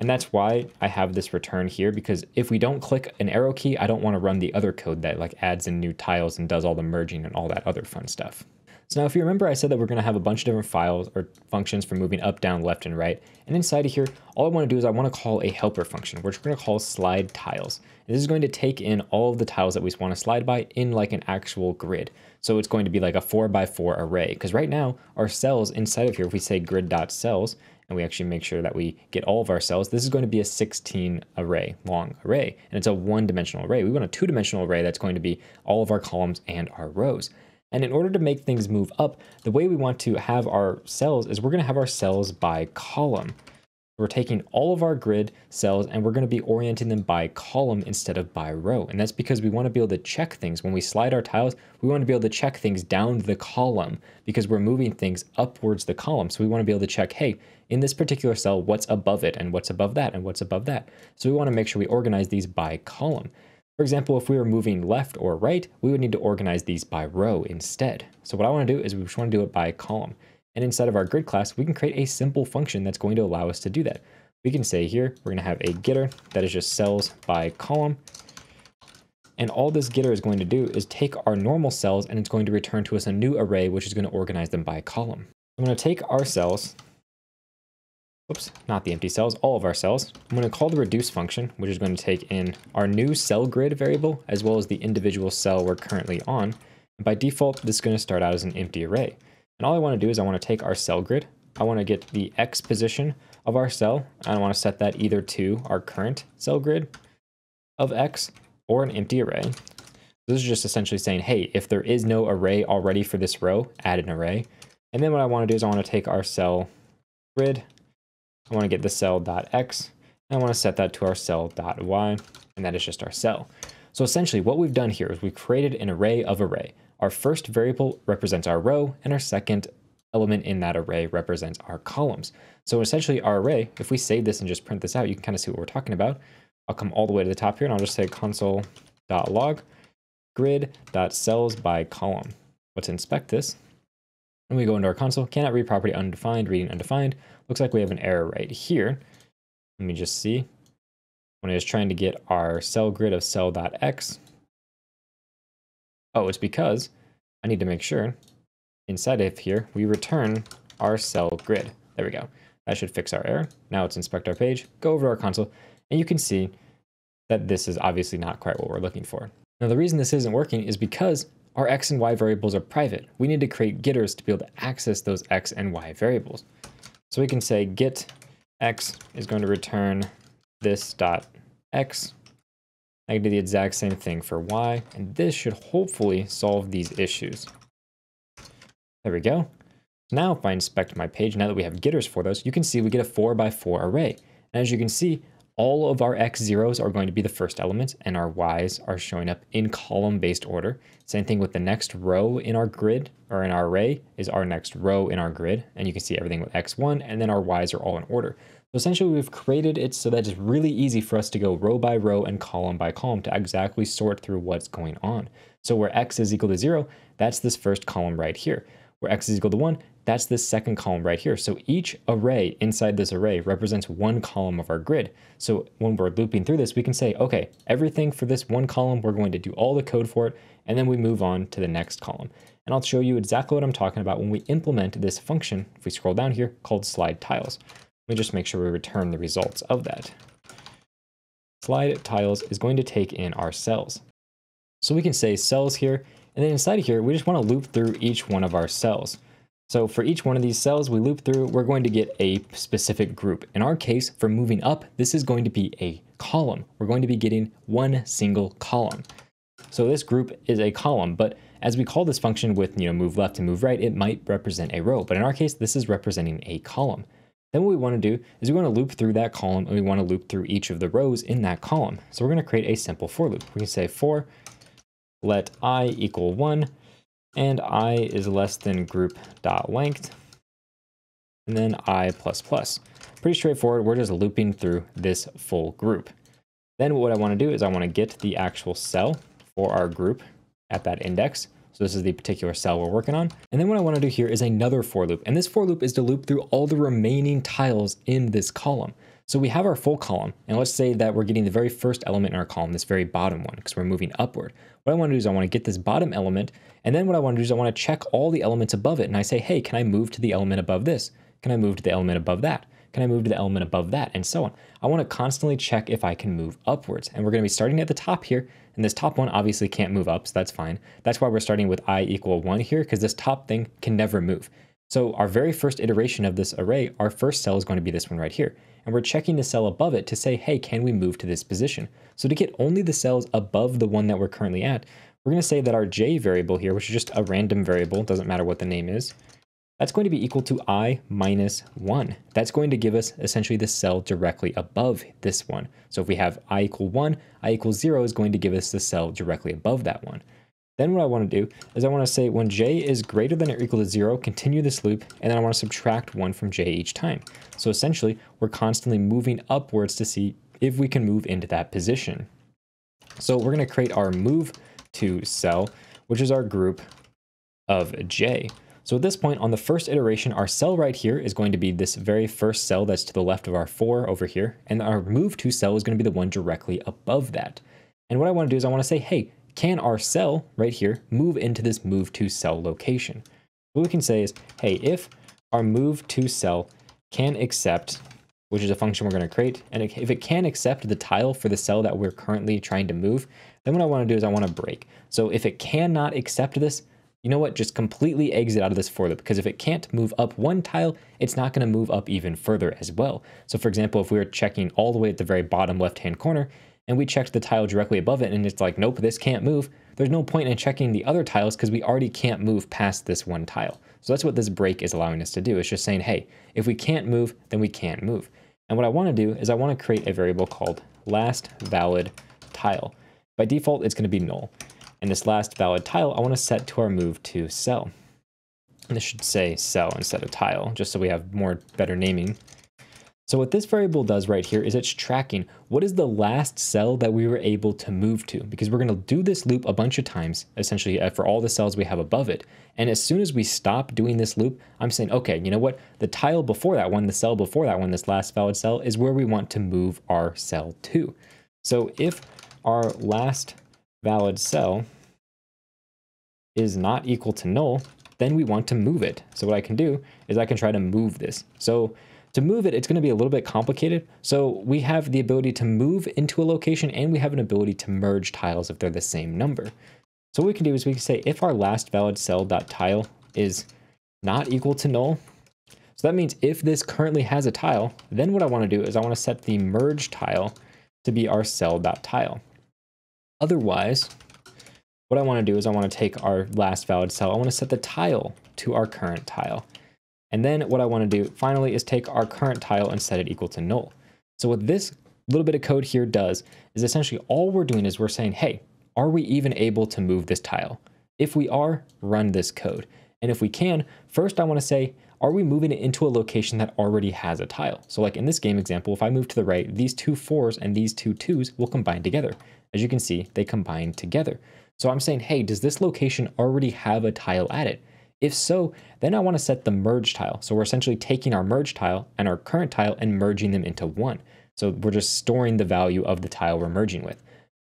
And that's why I have this return here, because if we don't click an arrow key, I don't want to run the other code that like adds in new tiles and does all the merging and all that other fun stuff. So now if you remember, I said that we're going to have a bunch of different files or functions for moving up, down, left, and right. And inside of here, all I want to do is I want to call a helper function, which we're going to call slide tiles. And this is going to take in all of the tiles that we want to slide by in like an actual grid. So it's going to be like a four by four array. Because right now, our cells inside of here, if we say grid.cells, and we actually make sure that we get all of our cells, this is going to be a 16 array, long array, and it's a one dimensional array. We want a two dimensional array that's going to be all of our columns and our rows. And in order to make things move up, the way we want to have our cells is we're going to have our cells by column. We're taking all of our grid cells and we're going to be orienting them by column instead of by row. And that's because we want to be able to check things. When we slide our tiles, we want to be able to check things down the column because we're moving things upwards the column. So we want to be able to check, hey, in this particular cell, what's above it and what's above that and what's above that. So we want to make sure we organize these by column. For example, if we were moving left or right, we would need to organize these by row instead. So what I want to do is we just want to do it by column. And inside of our grid class, we can create a simple function that's going to allow us to do that. We can say here, we're going to have a getter that is just cells by column. And all this getter is going to do is take our normal cells and it's going to return to us a new array, which is going to organize them by column. I'm going to take our cells, oops, not the empty cells, all of our cells. I'm going to call the reduce function, which is going to take in our new cell grid variable, as well as the individual cell we're currently on. And by default, this is going to start out as an empty array. And all I want to do is I want to take our cell grid. I want to get the X position of our cell. I want to set that either to our current cell grid of X or an empty array. This is just essentially saying, hey, if there is no array already for this row, add an array. And then what I want to do is I want to take our cell grid. I want to get the cell dot x. And I want to set that to our cell dot y. And that is just our cell. So essentially what we've done here is we've created an array of array. Our first variable represents our row and our second element in that array represents our columns. So essentially our array, if we save this and just print this out, you can kind of see what we're talking about. I'll come all the way to the top here and I'll just say console.log grid.cells by column. Let's inspect this. And we go into our console, cannot read property undefined, reading undefined. Looks like we have an error right here. Let me just see. When I was trying to get our cell grid of cell.x. Oh, it's because I need to make sure inside of here, we return our cell grid. There we go. That should fix our error. Now let's inspect our page, go over to our console, and you can see that this is obviously not quite what we're looking for. Now the reason this isn't working is because our x and y variables are private. We need to create getters to be able to access those x and y variables. So we can say get x is going to return this dot x. I can do the exact same thing for y, and this should hopefully solve these issues. There we go. Now if I inspect my page, now that we have getters for those, you can see we get a 4 by 4 array. And as you can see, all of our x zeros are going to be the first element and our y's are showing up in column-based order. Same thing with the next row in our grid or in our array is our next row in our grid. And you can see everything with x1 and then our y's are all in order. So essentially we've created it so that it's really easy for us to go row by row and column by column to exactly sort through what's going on. So where x is equal to zero, that's this first column right here. Where x is equal to one, that's this second column right here. So each array inside this array represents one column of our grid. So when we're looping through this, we can say, okay, everything for this one column, we're going to do all the code for it, and then we move on to the next column. And I'll show you exactly what I'm talking about when we implement this function, if we scroll down here, called slide tiles. Let me just make sure we return the results of that. Slide tiles is going to take in our cells. So we can say cells here, and then inside of here, we just want to loop through each one of our cells. So for each one of these cells we loop through, we're going to get a specific group. In our case, for moving up, this is going to be a column. We're going to be getting one single column. So this group is a column, but as we call this function with you know move left and move right, it might represent a row. But in our case, this is representing a column. Then what we want to do is we want to loop through that column and we want to loop through each of the rows in that column. So we're going to create a simple for loop. We can say for let i equal 1 and i is less than group dot length, and then i plus plus. Pretty straightforward. We're just looping through this full group. Then what I want to do is I want to get the actual cell for our group at that index. So this is the particular cell we're working on. And then what I want to do here is another for loop. And this for loop is to loop through all the remaining tiles in this column. So we have our full column, and let's say that we're getting the very first element in our column, this very bottom one, because we're moving upward. What I want to do is I want to get this bottom element, and then what I want to do is I want to check all the elements above it, and I say, hey, can I move to the element above this? Can I move to the element above that? Can I move to the element above that? And so on. I want to constantly check if I can move upwards. And we're going to be starting at the top here. And this top one obviously can't move up, so that's fine. That's why we're starting with i equal 1 here, because this top thing can never move. So our very first iteration of this array, our first cell is going to be this one right here and we're checking the cell above it to say, hey, can we move to this position? So to get only the cells above the one that we're currently at, we're going to say that our j variable here, which is just a random variable, doesn't matter what the name is, that's going to be equal to i minus 1. That's going to give us essentially the cell directly above this one. So if we have i equal 1, i equals 0 is going to give us the cell directly above that one. Then what I want to do is I want to say when j is greater than or equal to 0, continue this loop, and then I want to subtract 1 from j each time. So essentially, we're constantly moving upwards to see if we can move into that position. So we're going to create our move to cell, which is our group of j. So at this point, on the first iteration, our cell right here is going to be this very first cell that's to the left of our 4 over here, and our move to cell is going to be the one directly above that. And what I want to do is I want to say, hey, can our cell right here move into this move to cell location? What we can say is, hey, if our move to cell can accept, which is a function we're going to create, and if it can accept the tile for the cell that we're currently trying to move, then what I want to do is I want to break. So if it cannot accept this, you know what, just completely exit out of this for loop because if it can't move up one tile, it's not going to move up even further as well. So for example, if we were checking all the way at the very bottom left-hand corner and we checked the tile directly above it and it's like, nope, this can't move, there's no point in checking the other tiles because we already can't move past this one tile. So that's what this break is allowing us to do. It's just saying, hey, if we can't move, then we can't move. And what I want to do is I want to create a variable called last valid tile. By default, it's going to be null. And this last valid tile, I want to set to our move to cell. And this should say cell instead of tile, just so we have more better naming. So what this variable does right here is it's tracking what is the last cell that we were able to move to, because we're going to do this loop a bunch of times, essentially uh, for all the cells we have above it. And as soon as we stop doing this loop, I'm saying, okay, you know what? The tile before that one, the cell before that one, this last valid cell is where we want to move our cell to. So if our last valid cell is not equal to null, then we want to move it. So what I can do is I can try to move this. So to move it, it's going to be a little bit complicated. So we have the ability to move into a location and we have an ability to merge tiles if they're the same number. So what we can do is we can say if our last valid cell dot tile is not equal to null, so that means if this currently has a tile, then what I want to do is I want to set the merge tile to be our cell dot tile. Otherwise, what I want to do is I want to take our last valid cell. I want to set the tile to our current tile. And then what I want to do finally is take our current tile and set it equal to null. So what this little bit of code here does is essentially all we're doing is we're saying, hey, are we even able to move this tile? If we are, run this code. And if we can, first I want to say, are we moving it into a location that already has a tile? So like in this game example, if I move to the right, these two fours and these two twos will combine together. As you can see, they combine together. So I'm saying, hey, does this location already have a tile at it? If so, then I want to set the merge tile. So we're essentially taking our merge tile and our current tile and merging them into one. So we're just storing the value of the tile we're merging with.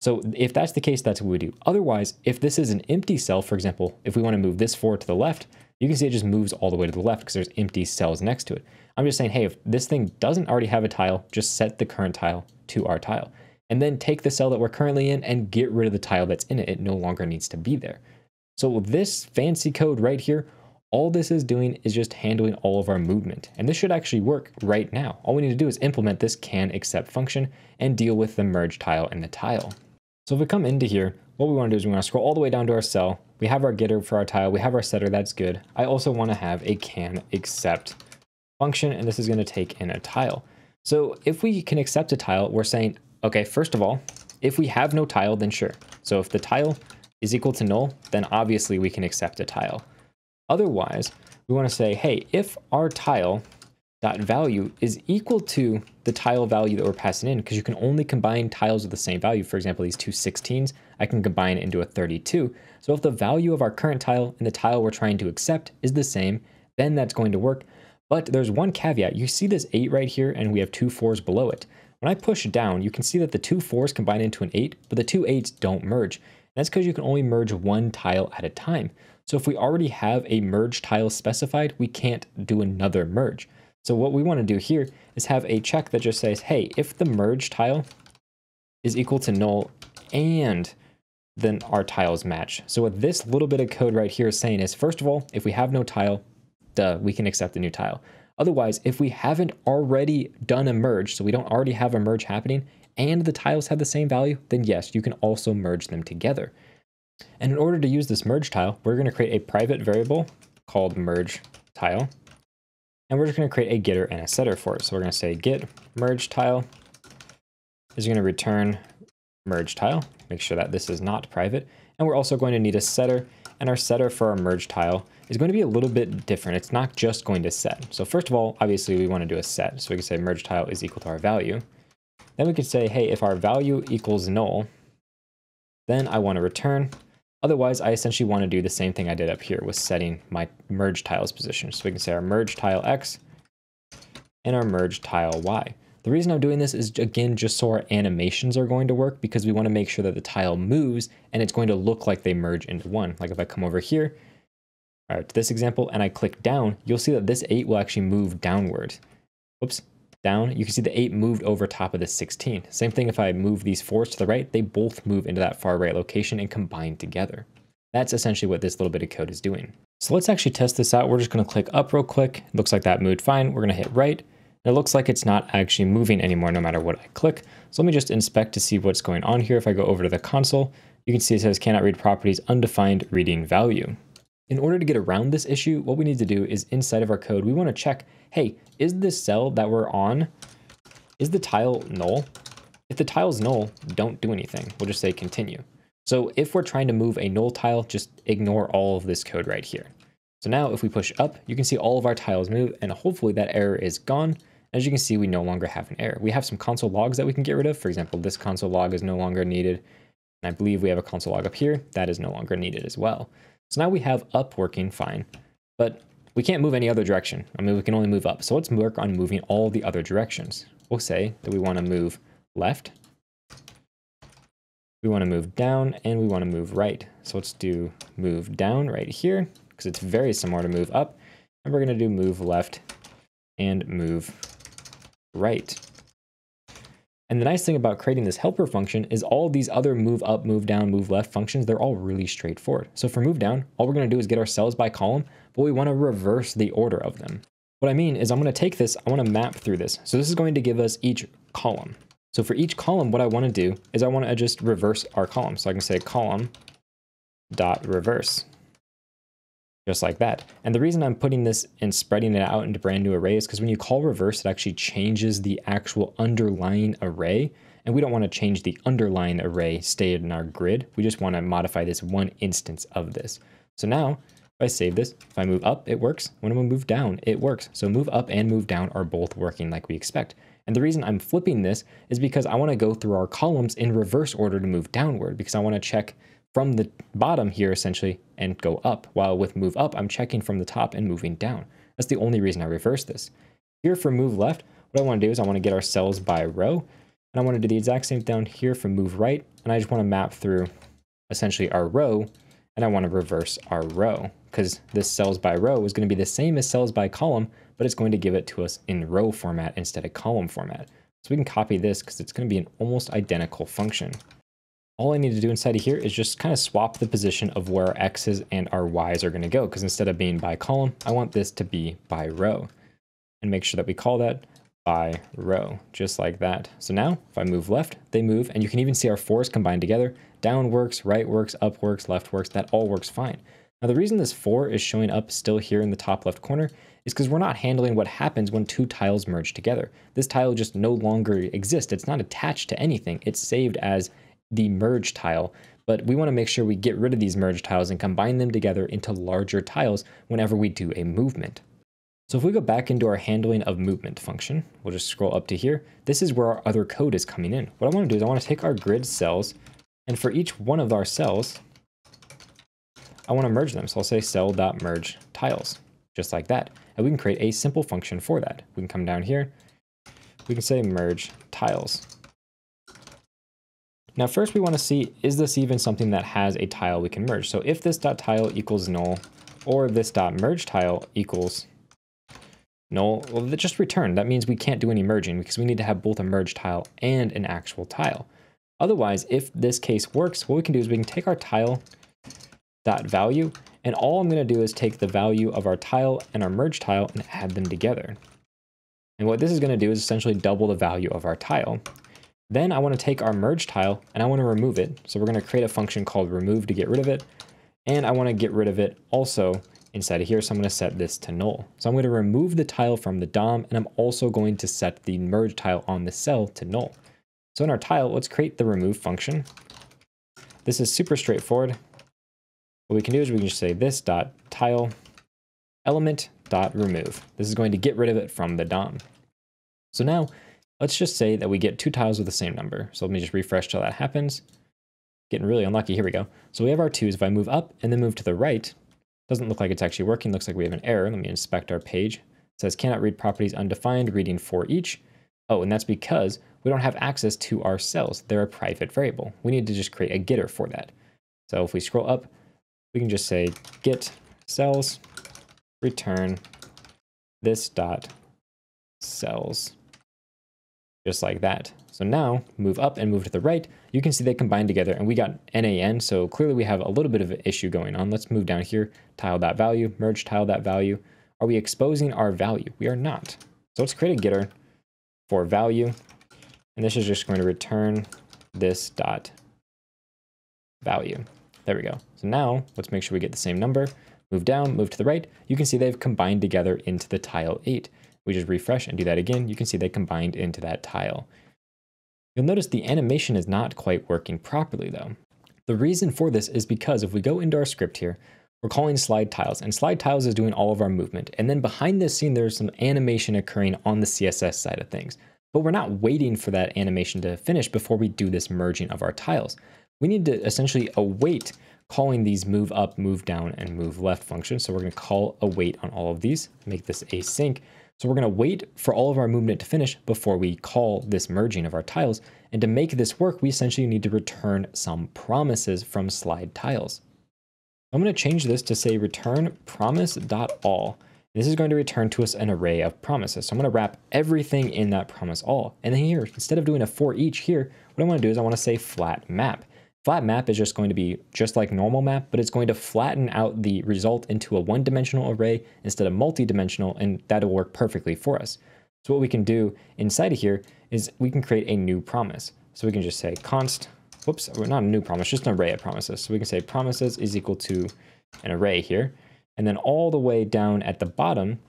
So if that's the case, that's what we do. Otherwise, if this is an empty cell, for example, if we want to move this four to the left, you can see it just moves all the way to the left because there's empty cells next to it. I'm just saying, hey, if this thing doesn't already have a tile, just set the current tile to our tile. And then take the cell that we're currently in and get rid of the tile that's in it. It no longer needs to be there. So this fancy code right here, all this is doing is just handling all of our movement. And this should actually work right now. All we need to do is implement this can accept function and deal with the merge tile and the tile. So if we come into here, what we want to do is we want to scroll all the way down to our cell. We have our getter for our tile. We have our setter. That's good. I also want to have a can accept function, and this is going to take in a tile. So if we can accept a tile, we're saying, okay, first of all, if we have no tile, then sure. So if the tile is equal to null, then obviously we can accept a tile. Otherwise, we want to say, hey, if our tile dot value is equal to the tile value that we're passing in, because you can only combine tiles with the same value. For example, these two 16s, I can combine into a 32. So if the value of our current tile and the tile we're trying to accept is the same, then that's going to work. But there's one caveat. You see this 8 right here, and we have two 4s below it. When I push down, you can see that the two 4s combine into an 8, but the two 8s don't merge. That's because you can only merge one tile at a time. So if we already have a merge tile specified, we can't do another merge. So what we want to do here is have a check that just says, hey, if the merge tile is equal to null and then our tiles match. So what this little bit of code right here is saying is, first of all, if we have no tile, duh, we can accept a new tile. Otherwise, if we haven't already done a merge, so we don't already have a merge happening, and the tiles have the same value, then yes, you can also merge them together. And in order to use this merge tile, we're going to create a private variable called merge tile. And we're just going to create a getter and a setter for it. So we're going to say get merge tile is going to return merge tile. Make sure that this is not private. And we're also going to need a setter. And our setter for our merge tile is going to be a little bit different. It's not just going to set. So first of all, obviously we want to do a set. So we can say merge tile is equal to our value. Then we could say, hey, if our value equals null, then I want to return. Otherwise, I essentially want to do the same thing I did up here with setting my merge tiles position. So we can say our merge tile x and our merge tile y. The reason I'm doing this is again just so our animations are going to work because we want to make sure that the tile moves and it's going to look like they merge into one. Like if I come over here, all right, to this example, and I click down, you'll see that this 8 will actually move downward. Whoops, down. You can see the 8 moved over top of the 16. Same thing if I move these 4s to the right, they both move into that far right location and combine together. That's essentially what this little bit of code is doing. So let's actually test this out. We're just going to click up real quick. Looks like that moved fine. We're going to hit right. It looks like it's not actually moving anymore no matter what I click. So let me just inspect to see what's going on here. If I go over to the console, you can see it says cannot read properties undefined reading value. In order to get around this issue, what we need to do is inside of our code, we want to check, hey, is this cell that we're on, is the tile null? If the tile's null, don't do anything. We'll just say continue. So if we're trying to move a null tile, just ignore all of this code right here. So now if we push up, you can see all of our tiles move and hopefully that error is gone. As you can see, we no longer have an error. We have some console logs that we can get rid of. For example, this console log is no longer needed. And I believe we have a console log up here that is no longer needed as well. So now we have up working fine, but we can't move any other direction. I mean, we can only move up. So let's work on moving all the other directions. We'll say that we want to move left, we want to move down, and we want to move right. So let's do move down right here, because it's very similar to move up. And we're going to do move left and move right. And the nice thing about creating this helper function is all these other move up, move down, move left functions, they're all really straightforward. So for move down, all we're going to do is get our cells by column, but we want to reverse the order of them. What I mean is I'm going to take this, I want to map through this. So this is going to give us each column. So for each column, what I want to do is I want to just reverse our column. So I can say column dot reverse just like that. And the reason I'm putting this and spreading it out into brand new arrays is because when you call reverse, it actually changes the actual underlying array. And we don't want to change the underlying array stayed in our grid. We just want to modify this one instance of this. So now if I save this, if I move up, it works. When I move down, it works. So move up and move down are both working like we expect. And the reason I'm flipping this is because I want to go through our columns in reverse order to move downward because I want to check from the bottom here essentially and go up. While with move up, I'm checking from the top and moving down. That's the only reason I reverse this. Here for move left, what I want to do is I want to get our cells by row. And I want to do the exact same down here for move right. And I just want to map through essentially our row. And I want to reverse our row because this cells by row is going to be the same as cells by column, but it's going to give it to us in row format instead of column format. So we can copy this because it's going to be an almost identical function all I need to do inside of here is just kind of swap the position of where our X's and our Y's are going to go. Because instead of being by column, I want this to be by row. And make sure that we call that by row, just like that. So now if I move left, they move. And you can even see our fours combined together. Down works, right works, up works, left works. That all works fine. Now the reason this four is showing up still here in the top left corner is because we're not handling what happens when two tiles merge together. This tile just no longer exists. It's not attached to anything. It's saved as the merge tile, but we want to make sure we get rid of these merge tiles and combine them together into larger tiles whenever we do a movement. So if we go back into our handling of movement function, we'll just scroll up to here. This is where our other code is coming in. What I want to do is I want to take our grid cells, and for each one of our cells, I want to merge them. So I'll say cell.merge tiles, just like that. And we can create a simple function for that. We can come down here. We can say merge tiles. Now first we want to see, is this even something that has a tile we can merge? So if this dot tile equals null, or this dot merge tile equals null, well just return. That means we can't do any merging because we need to have both a merge tile and an actual tile. Otherwise, if this case works, what we can do is we can take our tile dot value, and all I'm going to do is take the value of our tile and our merge tile and add them together. And what this is going to do is essentially double the value of our tile. Then I want to take our merge tile and I want to remove it. So we're going to create a function called remove to get rid of it. And I want to get rid of it also inside of here. So I'm going to set this to null. So I'm going to remove the tile from the DOM and I'm also going to set the merge tile on the cell to null. So in our tile, let's create the remove function. This is super straightforward. What we can do is we can just say this dot tile element dot remove. This is going to get rid of it from the DOM. So now Let's just say that we get two tiles with the same number. So let me just refresh till that happens. Getting really unlucky. Here we go. So we have our twos. If I move up and then move to the right, doesn't look like it's actually working. Looks like we have an error. Let me inspect our page. It says cannot read properties undefined, reading for each. Oh, and that's because we don't have access to our cells. They're a private variable. We need to just create a getter for that. So if we scroll up, we can just say get cells return this dot cells just like that. So now move up and move to the right, you can see they combine together and we got NaN. So clearly we have a little bit of an issue going on. Let's move down here, tile.value, merge tile.value. Are we exposing our value? We are not. So let's create a getter for value. And this is just going to return this dot value. There we go. So now let's make sure we get the same number. Move down, move to the right. You can see they've combined together into the tile 8. We just refresh and do that again. You can see they combined into that tile. You'll notice the animation is not quite working properly though. The reason for this is because if we go into our script here, we're calling slide tiles and slide tiles is doing all of our movement. And then behind this scene, there's some animation occurring on the CSS side of things. But we're not waiting for that animation to finish before we do this merging of our tiles. We need to essentially await calling these move up, move down, and move left functions. So we're going to call await on all of these, make this async. So we're going to wait for all of our movement to finish before we call this merging of our tiles. And to make this work, we essentially need to return some promises from slide tiles. I'm going to change this to say return promise.all. This is going to return to us an array of promises. So I'm going to wrap everything in that promise all. And then here, instead of doing a for each here, what I want to do is I want to say flat map. Flat map is just going to be just like normal map, but it's going to flatten out the result into a one-dimensional array instead of multi-dimensional, and that'll work perfectly for us. So what we can do inside of here is we can create a new promise. So we can just say const, whoops, not a new promise, just an array of promises. So we can say promises is equal to an array here. And then all the way down at the bottom,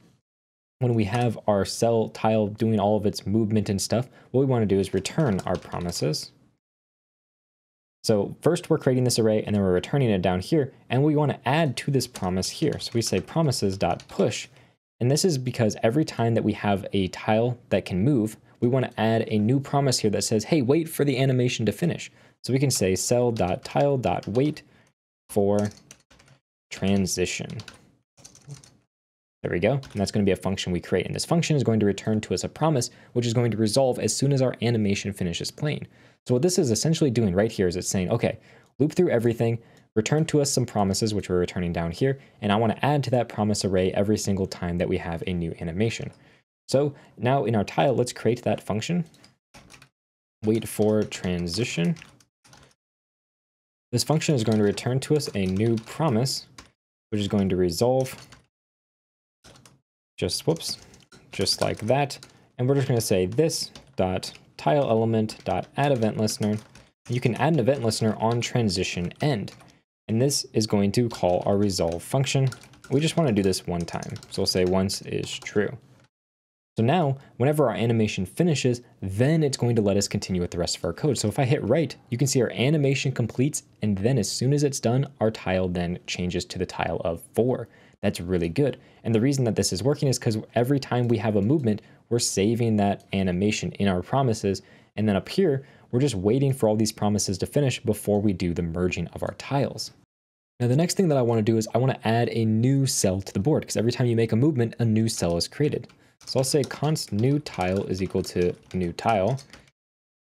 when we have our cell tile doing all of its movement and stuff, what we want to do is return our promises. So first we're creating this array and then we're returning it down here and we want to add to this promise here. So we say promises.push and this is because every time that we have a tile that can move, we want to add a new promise here that says, hey, wait for the animation to finish. So we can say cell.tile.wait for transition. There we go. And that's going to be a function we create. And this function is going to return to us a promise, which is going to resolve as soon as our animation finishes playing. So what this is essentially doing right here is it's saying, okay, loop through everything, return to us some promises, which we're returning down here, and I want to add to that promise array every single time that we have a new animation. So now in our tile, let's create that function. Wait for transition. This function is going to return to us a new promise, which is going to resolve just whoops, just like that. And we're just going to say this dot tile element dot add event listener. You can add an event listener on transition end. And this is going to call our resolve function. We just want to do this one time. So we'll say once is true. So now, whenever our animation finishes, then it's going to let us continue with the rest of our code. So if I hit right, you can see our animation completes, and then as soon as it's done, our tile then changes to the tile of 4. That's really good. And the reason that this is working is because every time we have a movement, we're saving that animation in our promises. And then up here, we're just waiting for all these promises to finish before we do the merging of our tiles. Now the next thing that I want to do is I want to add a new cell to the board because every time you make a movement, a new cell is created. So I'll say const new tile is equal to new tile,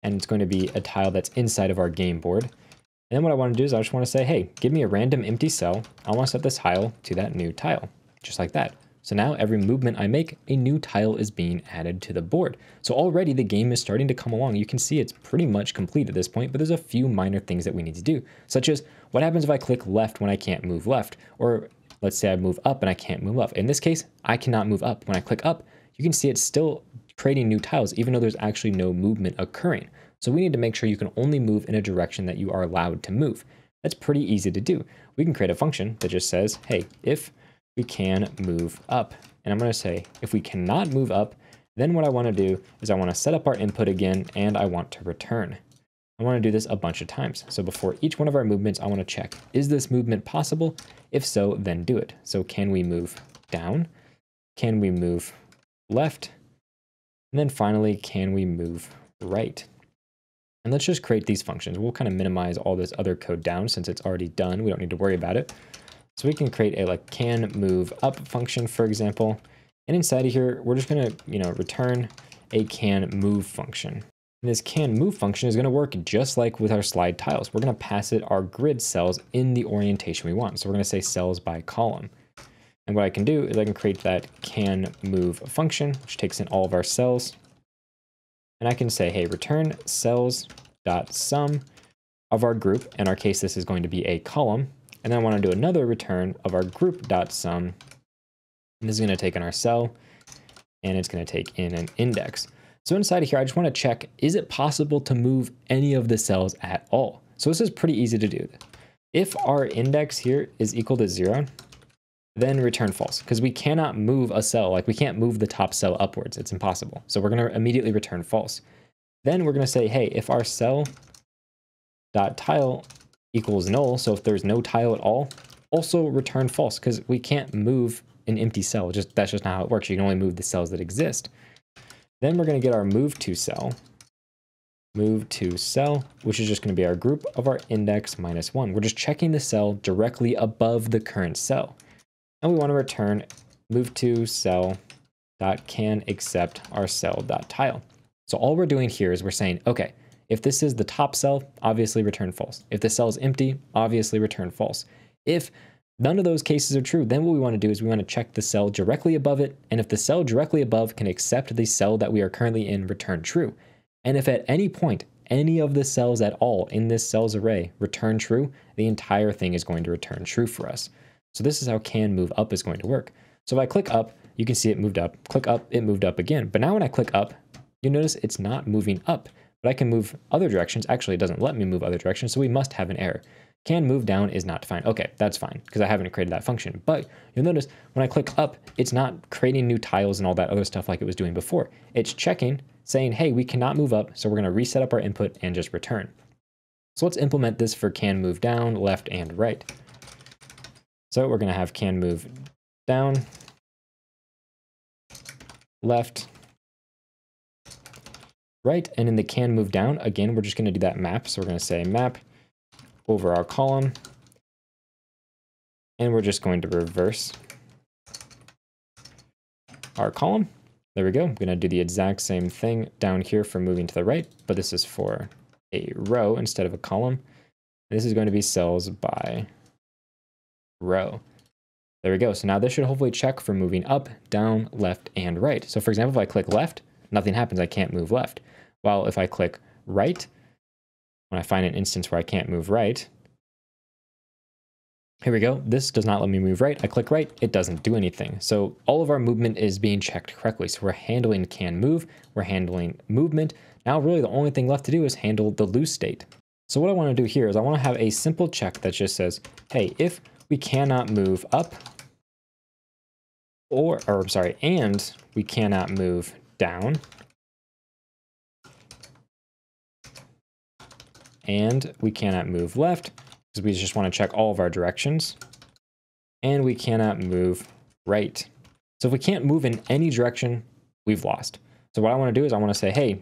and it's going to be a tile that's inside of our game board. And then what I want to do is I just want to say, hey, give me a random empty cell. I want to set this tile to that new tile, just like that. So now every movement I make, a new tile is being added to the board. So already the game is starting to come along. You can see it's pretty much complete at this point, but there's a few minor things that we need to do, such as what happens if I click left when I can't move left? Or let's say I move up and I can't move up. In this case, I cannot move up. When I click up, you can see it's still creating new tiles, even though there's actually no movement occurring. So we need to make sure you can only move in a direction that you are allowed to move. That's pretty easy to do. We can create a function that just says, hey, if we can move up. And I'm going to say, if we cannot move up, then what I want to do is I want to set up our input again, and I want to return. I want to do this a bunch of times. So before each one of our movements, I want to check, is this movement possible? If so, then do it. So can we move down? Can we move left? And then finally, can we move right? And let's just create these functions. We'll kind of minimize all this other code down since it's already done. We don't need to worry about it. So we can create a like can move up function, for example. And inside of here, we're just gonna, you know, return a can move function. And this can move function is to work just like with our slide tiles. We're to pass it our grid cells in the orientation we want. So we're to say cells by column. And what I can do is I can create that can move function, which takes in all of our cells. And I can say, hey, return cells dot sum of our group. In our case, this is going to be a column. And then I want to do another return of our group dot sum. And this is going to take in our cell and it's going to take in an index. So inside of here, I just want to check, is it possible to move any of the cells at all? So this is pretty easy to do. If our index here is equal to zero, then return false because we cannot move a cell. Like we can't move the top cell upwards. It's impossible. So we're going to immediately return false. Then we're going to say, hey, if our cell dot tile equals null, so if there's no tile at all, also return false because we can't move an empty cell. Just That's just not how it works. You can only move the cells that exist. Then we're going to get our move to cell, move to cell, which is just going to be our group of our index minus one. We're just checking the cell directly above the current cell. And we want to return move to cell dot can accept our cell dot tile. So all we're doing here is we're saying, okay, if this is the top cell, obviously return false. If the cell is empty, obviously return false. If none of those cases are true, then what we want to do is we want to check the cell directly above it. And if the cell directly above can accept the cell that we are currently in, return true. And if at any point, any of the cells at all in this cells array return true, the entire thing is going to return true for us. So this is how can move up is going to work. So if I click up, you can see it moved up. Click up, it moved up again. But now when I click up, you notice it's not moving up, but I can move other directions. Actually, it doesn't let me move other directions, so we must have an error. Can move down is not defined. Okay, that's fine, because I haven't created that function. But you'll notice when I click up, it's not creating new tiles and all that other stuff like it was doing before. It's checking, saying, hey, we cannot move up, so we're going to reset up our input and just return. So let's implement this for can move down, left, and right. So we're going to have can move down, left, right, and in the can move down, again, we're just going to do that map. So we're going to say map over our column. And we're just going to reverse our column. There we go. I'm going to do the exact same thing down here for moving to the right, but this is for a row instead of a column. This is going to be cells by row. There we go. So now this should hopefully check for moving up, down, left, and right. So for example, if I click left, nothing happens. I can't move left. While if I click right, when I find an instance where I can't move right, here we go. This does not let me move right. I click right, it doesn't do anything. So all of our movement is being checked correctly. So we're handling can move, we're handling movement. Now really the only thing left to do is handle the loose state. So what I want to do here is I want to have a simple check that just says, hey, if we cannot move up, or, or I'm sorry, and we cannot move down, and we cannot move left because we just want to check all of our directions. And we cannot move right. So if we can't move in any direction, we've lost. So what I want to do is I want to say, hey,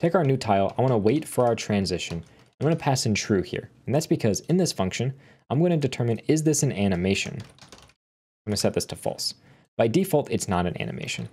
take our new tile. I want to wait for our transition. I'm going to pass in true here. And that's because in this function, I'm going to determine, is this an animation? I'm going to set this to false. By default, it's not an animation.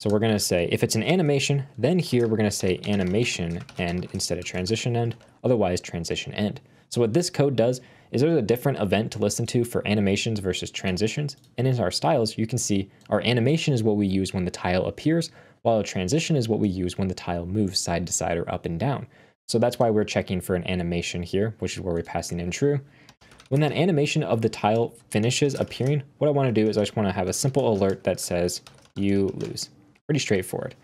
So we're going to say, if it's an animation, then here we're going to say animation end instead of transition end, otherwise transition end. So what this code does is there's a different event to listen to for animations versus transitions. And in our styles, you can see our animation is what we use when the tile appears, while a transition is what we use when the tile moves side to side or up and down. So that's why we're checking for an animation here, which is where we're passing in true. When that animation of the tile finishes appearing, what I want to do is I just want to have a simple alert that says you lose. Pretty straightforward.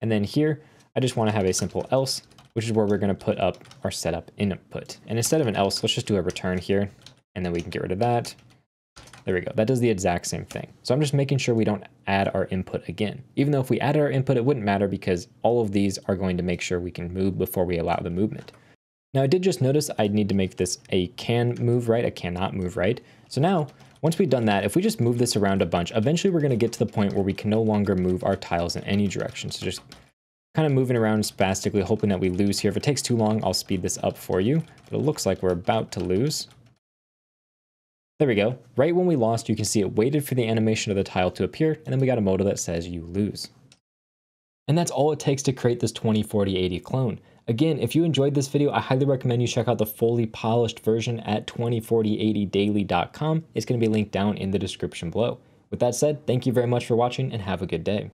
And then here, I just want to have a simple else, which is where we're going to put up our setup input. And instead of an else, let's just do a return here, and then we can get rid of that. There we go. That does the exact same thing. So I'm just making sure we don't add our input again. Even though if we added our input, it wouldn't matter because all of these are going to make sure we can move before we allow the movement. Now I did just notice I need to make this a can move right, a cannot move right. So now once we've done that, if we just move this around a bunch, eventually we're going to get to the point where we can no longer move our tiles in any direction. So just kind of moving around spastically, hoping that we lose here. If it takes too long, I'll speed this up for you. But it looks like we're about to lose. There we go. Right when we lost, you can see it waited for the animation of the tile to appear, and then we got a modal that says you lose. And that's all it takes to create this 2048 clone. Again, if you enjoyed this video, I highly recommend you check out the fully polished version at 2048daily.com. It's going to be linked down in the description below. With that said, thank you very much for watching and have a good day.